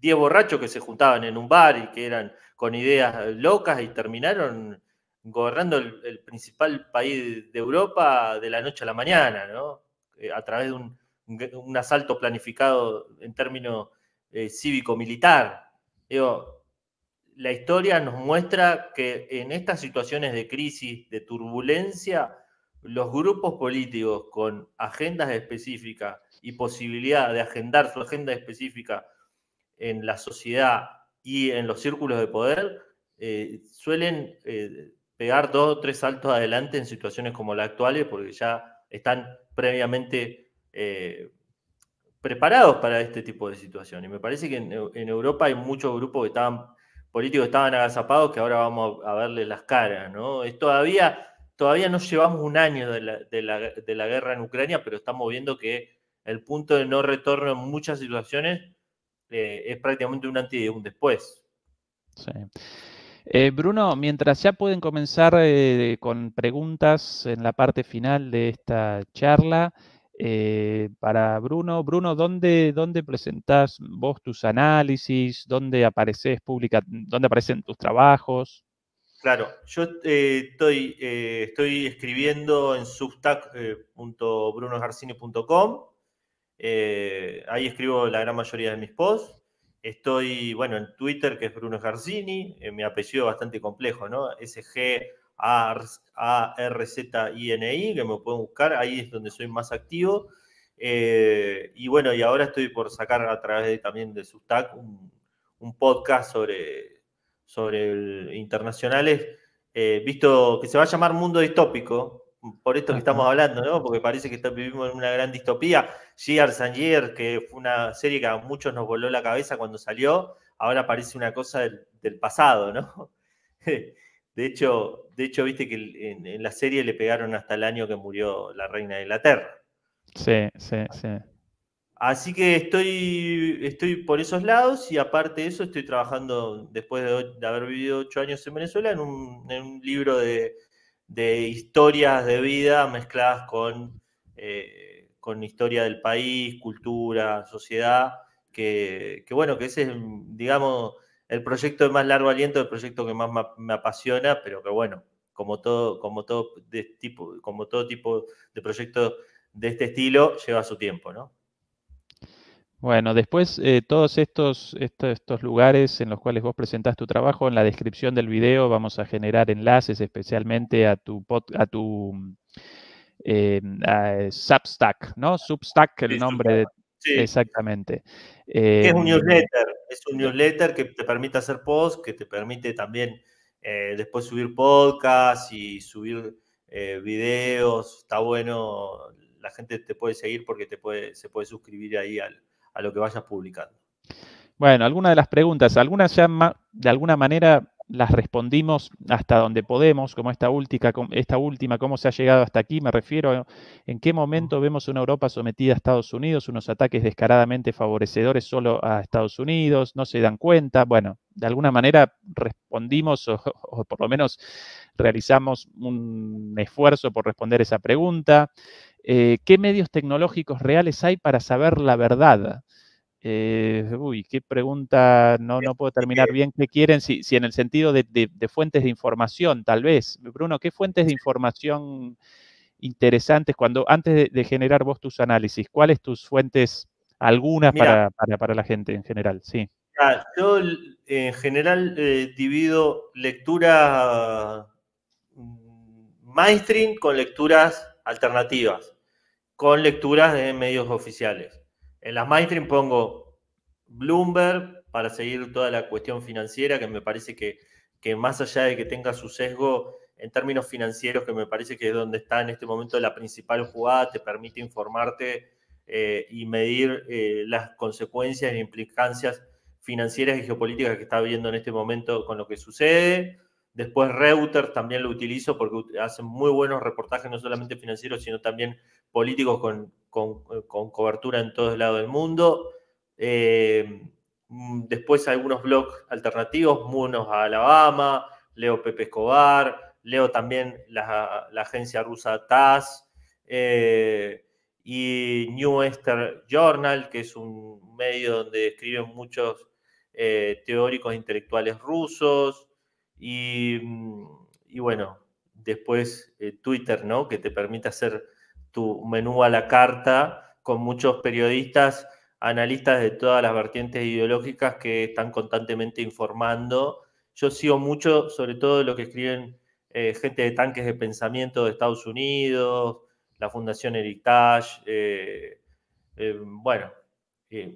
10 borrachos que se juntaban en un bar y que eran con ideas locas y terminaron gobernando el, principal país de Europa de la noche a la mañana, ¿no? Eh, a través de un, asalto planificado en términos eh, cívico-militar. la historia nos muestra que en estas situaciones de crisis, de turbulencia, los grupos políticos con agendas específicas y posibilidad de agendar su agenda específica en la sociedad y en los círculos de poder, eh, suelen pegar dos o tres saltos adelante en situaciones como la actual, porque ya están previamente eh, preparados para este tipo de situaciones. Y me parece que en, Europa hay muchos grupos que estaban políticos estaban agazapados que ahora vamos a verle las caras, ¿no? Es todavía, todavía no llevamos un año de la, de, la, de la, guerra en Ucrania, pero estamos viendo que el punto de no retorno en muchas situaciones eh, es prácticamente un antes y un después. Sí. Eh, Bruno, mientras ya pueden comenzar eh, con preguntas en la parte final de esta charla, eh, para Bruno, Bruno, ¿dónde, ¿dónde presentás vos tus análisis? ¿Dónde apareces pública, dónde aparecen tus trabajos? Claro, yo estoy, estoy escribiendo en substack.brunogarcini.com. ahí escribo la gran mayoría de mis posts. Estoy, bueno, en Twitter, que es Bruno Garzini, eh, mi apellido bastante complejo, ¿no? S-G-A-R-Z-I-N-I, que me pueden buscar, ahí es donde soy más activo. Eh, y bueno, y ahora estoy por sacar a través también de Substack un, un podcast sobre, sobre internacionales, eh, visto que se va a llamar Mundo Distópico, por esto que estamos hablando, ¿no? Porque parece que vivimos en una gran distopía. Year and Year, que fue una serie que a muchos nos voló la cabeza cuando salió, ahora parece una cosa del, pasado, ¿no? De hecho, de hecho, viste que en, la serie le pegaron hasta el año que murió la reina de Inglaterra. Sí, sí, sí. Así que estoy, estoy por esos lados y aparte de eso estoy trabajando, después de, haber vivido ocho años en Venezuela, en un libro de, de historias de vida mezcladas con, eh, con historia del país, cultura, sociedad, que, bueno, que ese es, digamos, el proyecto de más largo aliento, el proyecto que más me, apasiona, pero que bueno, como todo, como todo de tipo, como todo tipo de proyecto de este estilo, lleva su tiempo, ¿no? Bueno, después eh, todos estos, estos, lugares en los cuales vos presentás tu trabajo, en la descripción del video vamos a generar enlaces especialmente a tu, a tu eh, Substack, ¿no? Substack, el nombre de... Exactamente. es un em, newsletter, es un newsletter que te permite hacer posts, que te permite también eh, después subir podcasts y subir videos. Está bueno, la gente te puede seguir porque te puede, se puede suscribir ahí al, a lo que vayas publicando. Bueno, algunas de las preguntas, algunas ya de alguna manera las respondimos hasta donde podemos, como esta última, esta última, cómo se ha llegado hasta aquí, me refiero en qué momento vemos una Europa sometida a Estados Unidos, unos ataques descaradamente favorecedores solo a Estados Unidos, no se dan cuenta, bueno, de alguna manera respondimos o, por lo menos realizamos un esfuerzo por responder esa pregunta. Eh, ¿Qué medios tecnológicos reales hay para saber la verdad? Eh, uy, qué pregunta, no, no puedo terminar bien qué quieren, si, en el sentido de, fuentes de información, tal vez. Bruno, ¿qué fuentes de información interesantes cuando, antes de, generar vos tus análisis, cuáles tus fuentes, algunas para, la gente en general? Sí. yo en general eh, divido lectura mm, mainstream con lecturas alternativas con lecturas de medios oficiales. En las mainstream pongo Bloomberg para seguir toda la cuestión financiera, que me parece que, más allá de que tenga su sesgo en términos financieros, que me parece que es donde está en este momento la principal jugada, te permite informarte eh, y medir eh, las consecuencias e implicancias financieras y geopolíticas que está viendo en este momento con lo que sucede. Después Reuters también lo utilizo porque hacen muy buenos reportajes, no solamente financieros, sino también políticos con, cobertura en todos lados del mundo. Eh, después algunos blogs alternativos, Munos a Alabama, leo Pepe Escobar, leo también la, agencia rusa TAS eh, y New Eastern Journal, que es un medio donde escriben muchos eh, teóricos intelectuales rusos. Mm, y, bueno, después eh, Twitter, ¿no? Que te permite hacer tu menú a la carta con muchos periodistas, analistas de todas las vertientes ideológicas que están constantemente informando. Yo sigo mucho, sobre todo lo que escriben eh, gente de tanques de pensamiento de Estados Unidos, la Fundación Heritage, eh, bueno,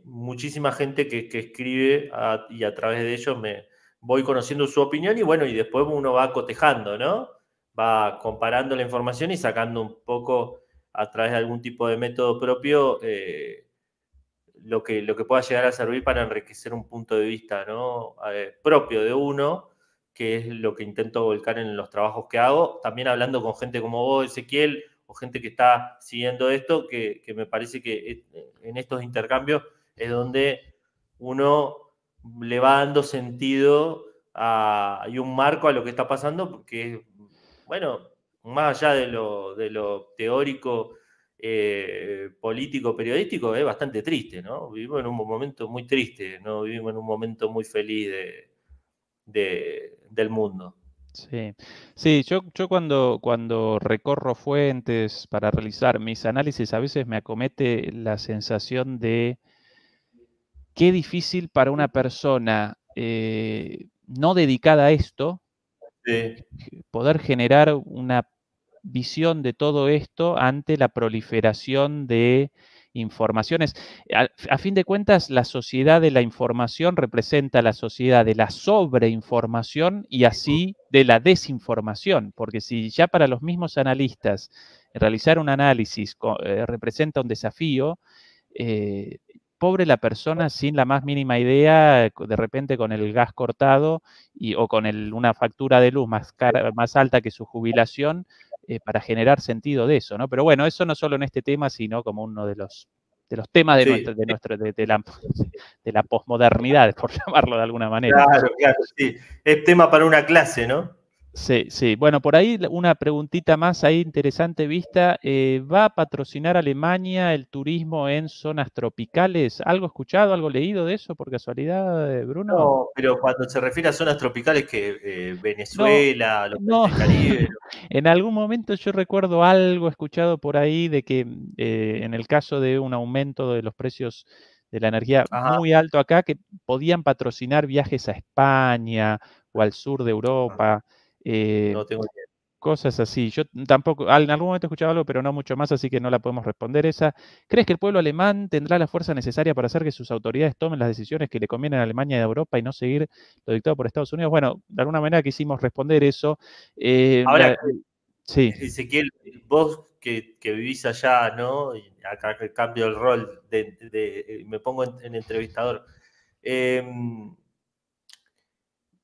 muchísima gente que, escribe y a través de ellos me, voy conociendo su opinión y bueno, y después uno va cotejando, ¿no? Va comparando la información y sacando un poco a través de algún tipo de método propio eh, lo que, lo que pueda llegar a servir para enriquecer un punto de vista ¿no? Eh, propio de uno, que es lo que intento volcar en los trabajos que hago, también hablando con gente como vos, Ezequiel, o gente que está siguiendo esto, que, me parece que en estos intercambios es donde uno le va dando sentido y un marco a lo que está pasando, porque, bueno, más allá de lo, de teórico, eh, político, periodístico, es bastante triste, ¿no? Vivimos en un momento muy triste, no vivimos en un momento muy feliz del mundo. Sí, sí, yo, yo cuando, cuando recorro fuentes para realizar mis análisis, a veces me acomete la sensación de qué difícil para una persona eh, no dedicada a esto poder generar una visión de todo esto ante la proliferación de informaciones. A, fin de cuentas, la sociedad de la información representa la sociedad de la sobreinformación y así de la desinformación, porque si ya para los mismos analistas realizar un análisis eh, representa un desafío, eh, pobre la persona sin la más mínima idea, de repente con el gas cortado y, o con una factura de luz más, más alta que su jubilación, eh, para generar sentido de eso, ¿no? Pero bueno, eso no solo en este tema, sino como uno de los, de los temas de, nuestro, de, nuestro, de, la, de la posmodernidad, por llamarlo de alguna manera. Claro, claro, sí. Es tema para una clase, ¿no? Sí, sí. Bueno, por ahí una preguntita más ahí interesante vista. Eh, ¿Va a patrocinar Alemania el turismo en zonas tropicales? ¿Algo escuchado, algo leído de eso por casualidad, eh, Bruno? No, pero cuando se refiere a zonas tropicales que eh, Venezuela, los no. Caribe. en algún momento yo recuerdo algo escuchado por ahí de que en el caso de un aumento de los precios de la energía muy alto acá, que podían patrocinar viajes a España o al sur de Europa. Eh, no tengo Cosas así. Yo tampoco, en algún momento he escuchado algo, pero no mucho más, así que no la podemos responder esa. ¿Crees que el pueblo alemán tendrá la fuerza necesaria para hacer que sus autoridades tomen las decisiones que le convienen a Alemania y a Europa y no seguir lo dictado por Estados Unidos? Bueno, de alguna manera quisimos responder eso. Eh, Ahora, sí. Ezequiel, vos que, vivís allá, ¿no? Y acá cambio el rol, de, me pongo en, entrevistador. Em,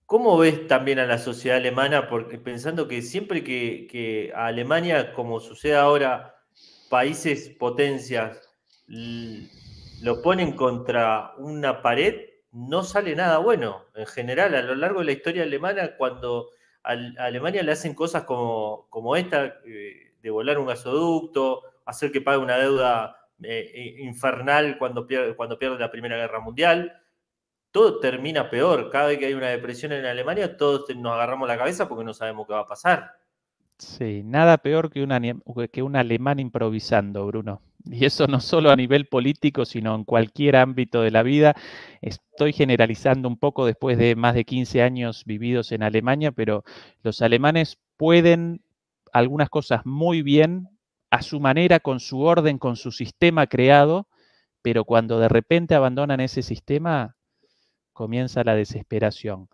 ¿Cómo ves también a la sociedad alemana? Porque pensando que siempre que, a Alemania, como sucede ahora, países potencias lo ponen contra una pared, no sale nada bueno. En general, a lo largo de la historia alemana, cuando a, Alemania le hacen cosas como, como esta, eh, de volar un gasoducto, hacer que pague una deuda eh, infernal cuando pierde, cuando pierde la Primera Guerra Mundial, todo termina peor. Cada vez que hay una depresión en Alemania, todos nos agarramos la cabeza porque no sabemos qué va a pasar. Sí, nada peor que, un alemán improvisando, Bruno. Y eso no solo a nivel político, sino en cualquier ámbito de la vida. Estoy generalizando un poco después de más de 15 años vividos en Alemania, pero los alemanes pueden algunas cosas muy bien, a su manera, con su orden, con su sistema creado, pero cuando de repente abandonan ese sistema, comienza la desesperación.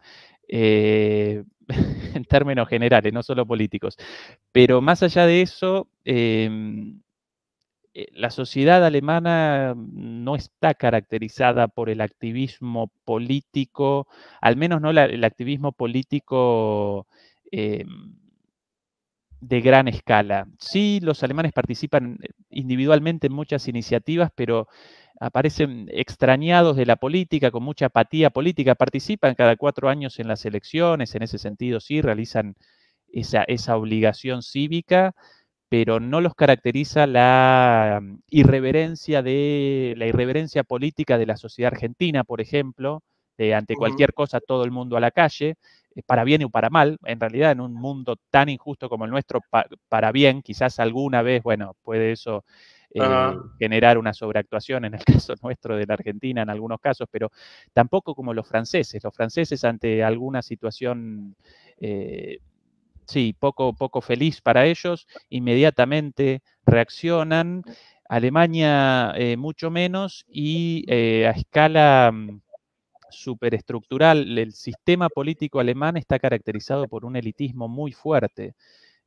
Eh, en términos generales, no solo políticos. Pero más allá de eso, em, eh, la sociedad alemana no está caracterizada por el activismo político, al menos no el activismo político em, de gran escala. Sí, los alemanes participan individualmente en muchas iniciativas, pero aparecen extrañados de la política, con mucha apatía política, participan cada cuatro años en las elecciones, en ese sentido sí, realizan esa, esa obligación cívica, pero no los caracteriza la mm, irreverencia de la irreverencia política de la sociedad argentina, por ejemplo, de ante cualquier cosa todo el mundo a la calle, eh, para bien o para mal, en realidad en un mundo tan injusto como el nuestro, para bien, quizás alguna vez, bueno, puede eso eh, generar una sobreactuación en el caso nuestro de la Argentina en algunos casos, pero tampoco como los franceses. Los franceses ante alguna situación, eh, sí, poco, poco feliz para ellos, inmediatamente reaccionan. Alemania eh, mucho menos y a escala mm, superestructural, el sistema político alemán está caracterizado por un elitismo muy fuerte.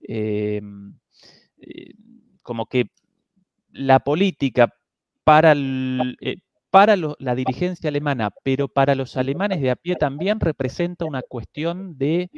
Em, como que la política para, eh, para la dirigencia alemana, pero para los alemanes de a pie también representa una cuestión de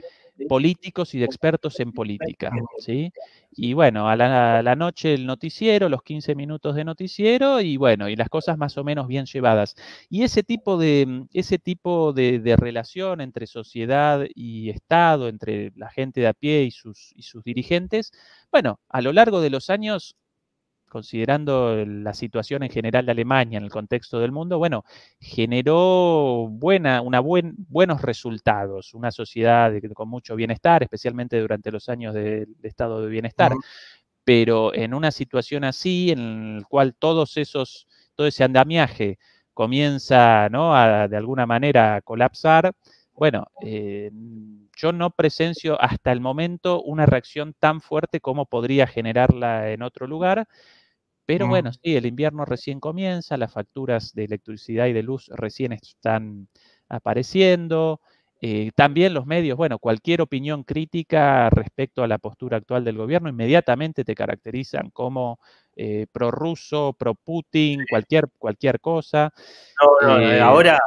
políticos y de expertos en política. ¿sí? Y bueno, a la, noche el noticiero, los 15 minutos de noticiero y bueno, y las cosas más o menos bien llevadas. Y ese tipo de, ese tipo de, relación entre sociedad y Estado, entre la gente de a pie y sus, y sus dirigentes, bueno, a lo largo de los años considerando la situación en general de Alemania en el contexto del mundo, bueno, generó buena, una buen, buenos resultados, una sociedad con mucho bienestar, especialmente durante los años del estado de bienestar. Pero en una situación así, en la cual todos esos, todo ese andamiaje comienza ¿no? a, de alguna manera a colapsar, bueno, eh, yo no presencio hasta el momento una reacción tan fuerte como podría generarla en otro lugar, pero bueno, sí, el invierno recién comienza, las facturas de electricidad y de luz recién están apareciendo. Eh, también los medios, bueno, cualquier opinión crítica respecto a la postura actual del gobierno inmediatamente te caracterizan como eh, pro-ruso, pro-Putin, cualquier, cualquier cosa. No, no, eh, ahora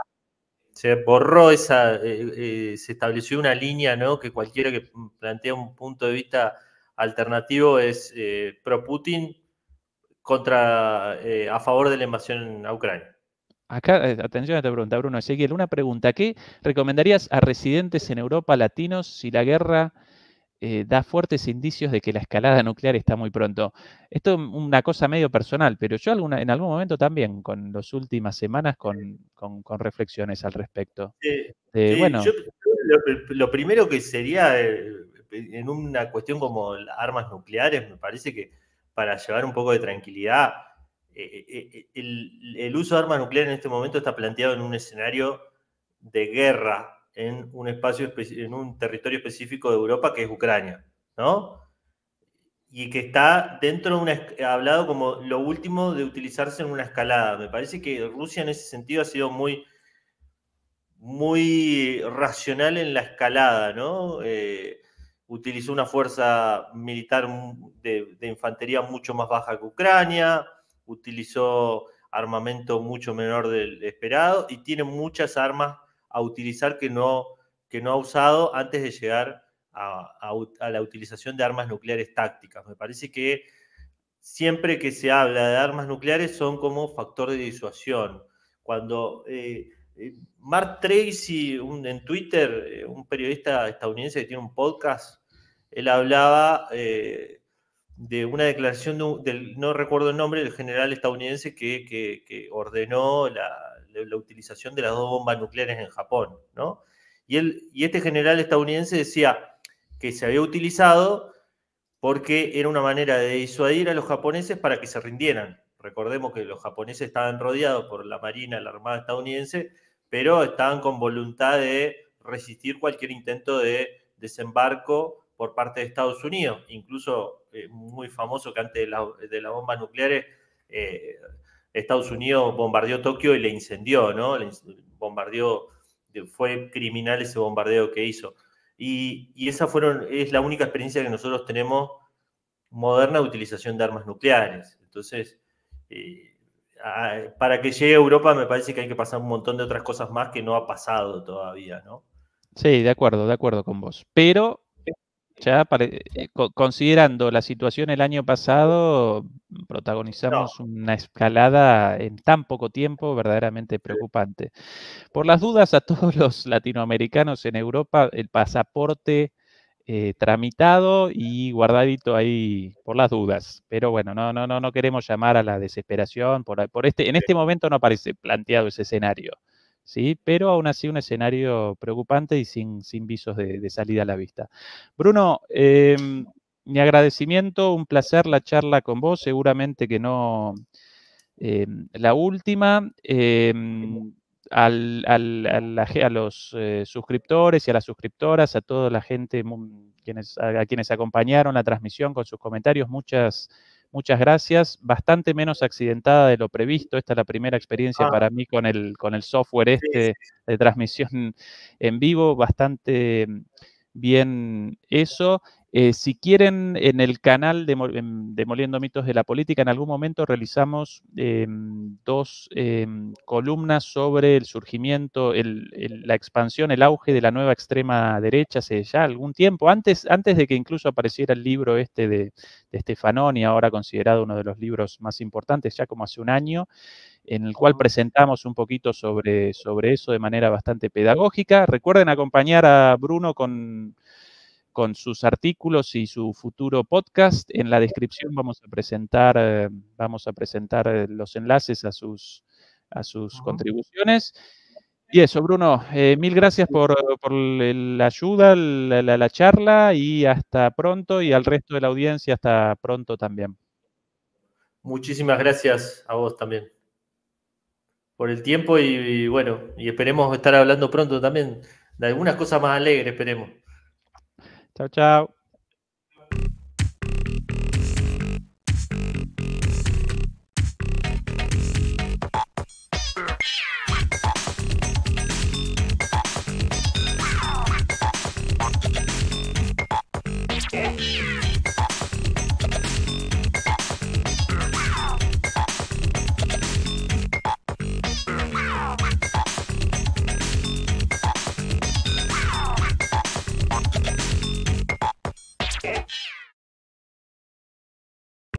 se borró esa, se estableció una línea, ¿no? Que cualquiera que plantea un punto de vista alternativo es pro-Putin contra, eh, a favor de la invasión a Ucrania. Acá, eh, atención a esta pregunta, Bruno Ezequiel. Una pregunta. ¿Qué recomendarías a residentes en Europa latinos si la guerra eh, da fuertes indicios de que la escalada nuclear está muy pronto? Esto es una cosa medio personal, pero yo alguna, en algún momento también, con las últimas semanas, con, reflexiones al respecto. bueno. lo, primero que sería, en una cuestión como armas nucleares, me parece que para llevar un poco de tranquilidad. Eh, eh, eh, el, uso de armas nucleares en este momento está planteado en un escenario de guerra en un espacio, en un territorio específico de Europa que es Ucrania, ¿no? Y que está dentro de una, hablado como lo último de utilizarse en una escalada. Me parece que Rusia en ese sentido ha sido muy, muy racional en la escalada, ¿no? Utilizó una fuerza militar de, infantería mucho más baja que Ucrania, utilizó armamento mucho menor del esperado y tiene muchas armas a utilizar que no, que no ha usado antes de llegar a, la utilización de armas nucleares tácticas. Me parece que siempre que se habla de armas nucleares son como factor de disuasión. Cuando eh, eh, Mark Tracy, en Twitter, eh, un periodista estadounidense que tiene un podcast, él hablaba eh, de una declaración del, no recuerdo el nombre, del general estadounidense que, ordenó la, utilización de las dos bombas nucleares en Japón, ¿no? Y, él, y este general estadounidense decía que se había utilizado porque era una manera de disuadir a los japoneses para que se rindieran. Recordemos que los japoneses estaban rodeados por la Marina, la Armada estadounidense, pero estaban con voluntad de resistir cualquier intento de desembarco por parte de Estados Unidos, incluso eh, muy famoso que antes de, la, las bombas nucleares, eh, Estados Unidos bombardeó Tokio y le incendió, ¿no? Bombardeó, fue criminal ese bombardeo que hizo. Y, esa fueron, es la única experiencia que nosotros tenemos moderna de utilización de armas nucleares. Entonces, eh, para que llegue a Europa me parece que hay que pasar un montón de otras cosas más que no ha pasado todavía, ¿no? Sí, de acuerdo, de acuerdo con vos. Pero ya eh, considerando la situación el año pasado, protagonizamos una escalada en tan poco tiempo verdaderamente preocupante. Por las dudas a todos los latinoamericanos en Europa, el pasaporte eh, tramitado y guardadito ahí por las dudas. Pero bueno, no, no, no, no queremos llamar a la desesperación. Por, por este, en este momento no parece planteado ese escenario. ¿Sí? pero aún así un escenario preocupante y sin, sin visos de, salida a la vista. Bruno, em, mi agradecimiento, un placer la charla con vos, seguramente que no em, la última. Em, al, a los eh, suscriptores y a las suscriptoras, a toda la gente quienes, a, quienes acompañaron la transmisión con sus comentarios, muchas Muchas gracias. Bastante menos accidentada de lo previsto. Esta es la primera experiencia ah. para mí con el, con el software este de transmisión en vivo. Bastante bien eso. Eh, si quieren, en el canal de Demoliendo Mitos de la Política, en algún momento realizamos em, dos em, columnas sobre el surgimiento, la expansión, el auge de la nueva extrema derecha hace ya algún tiempo, antes, antes de que incluso apareciera el libro este de, de Stefanoni, ahora considerado uno de los libros más importantes, ya como hace un año, en el cual presentamos un poquito sobre, sobre eso de manera bastante pedagógica. Recuerden acompañar a Bruno con con sus artículos y su futuro podcast. En la descripción vamos a presentar, eh, vamos a presentar eh, los enlaces a sus, a sus contribuciones. Y eso, Bruno, eh, mil gracias por, la ayuda, la, charla y hasta pronto y al resto de la audiencia hasta pronto también. Muchísimas gracias a vos también por el tiempo y bueno, y esperemos estar hablando pronto también de algunas cosas más alegres, esperemos. Ciao ciao.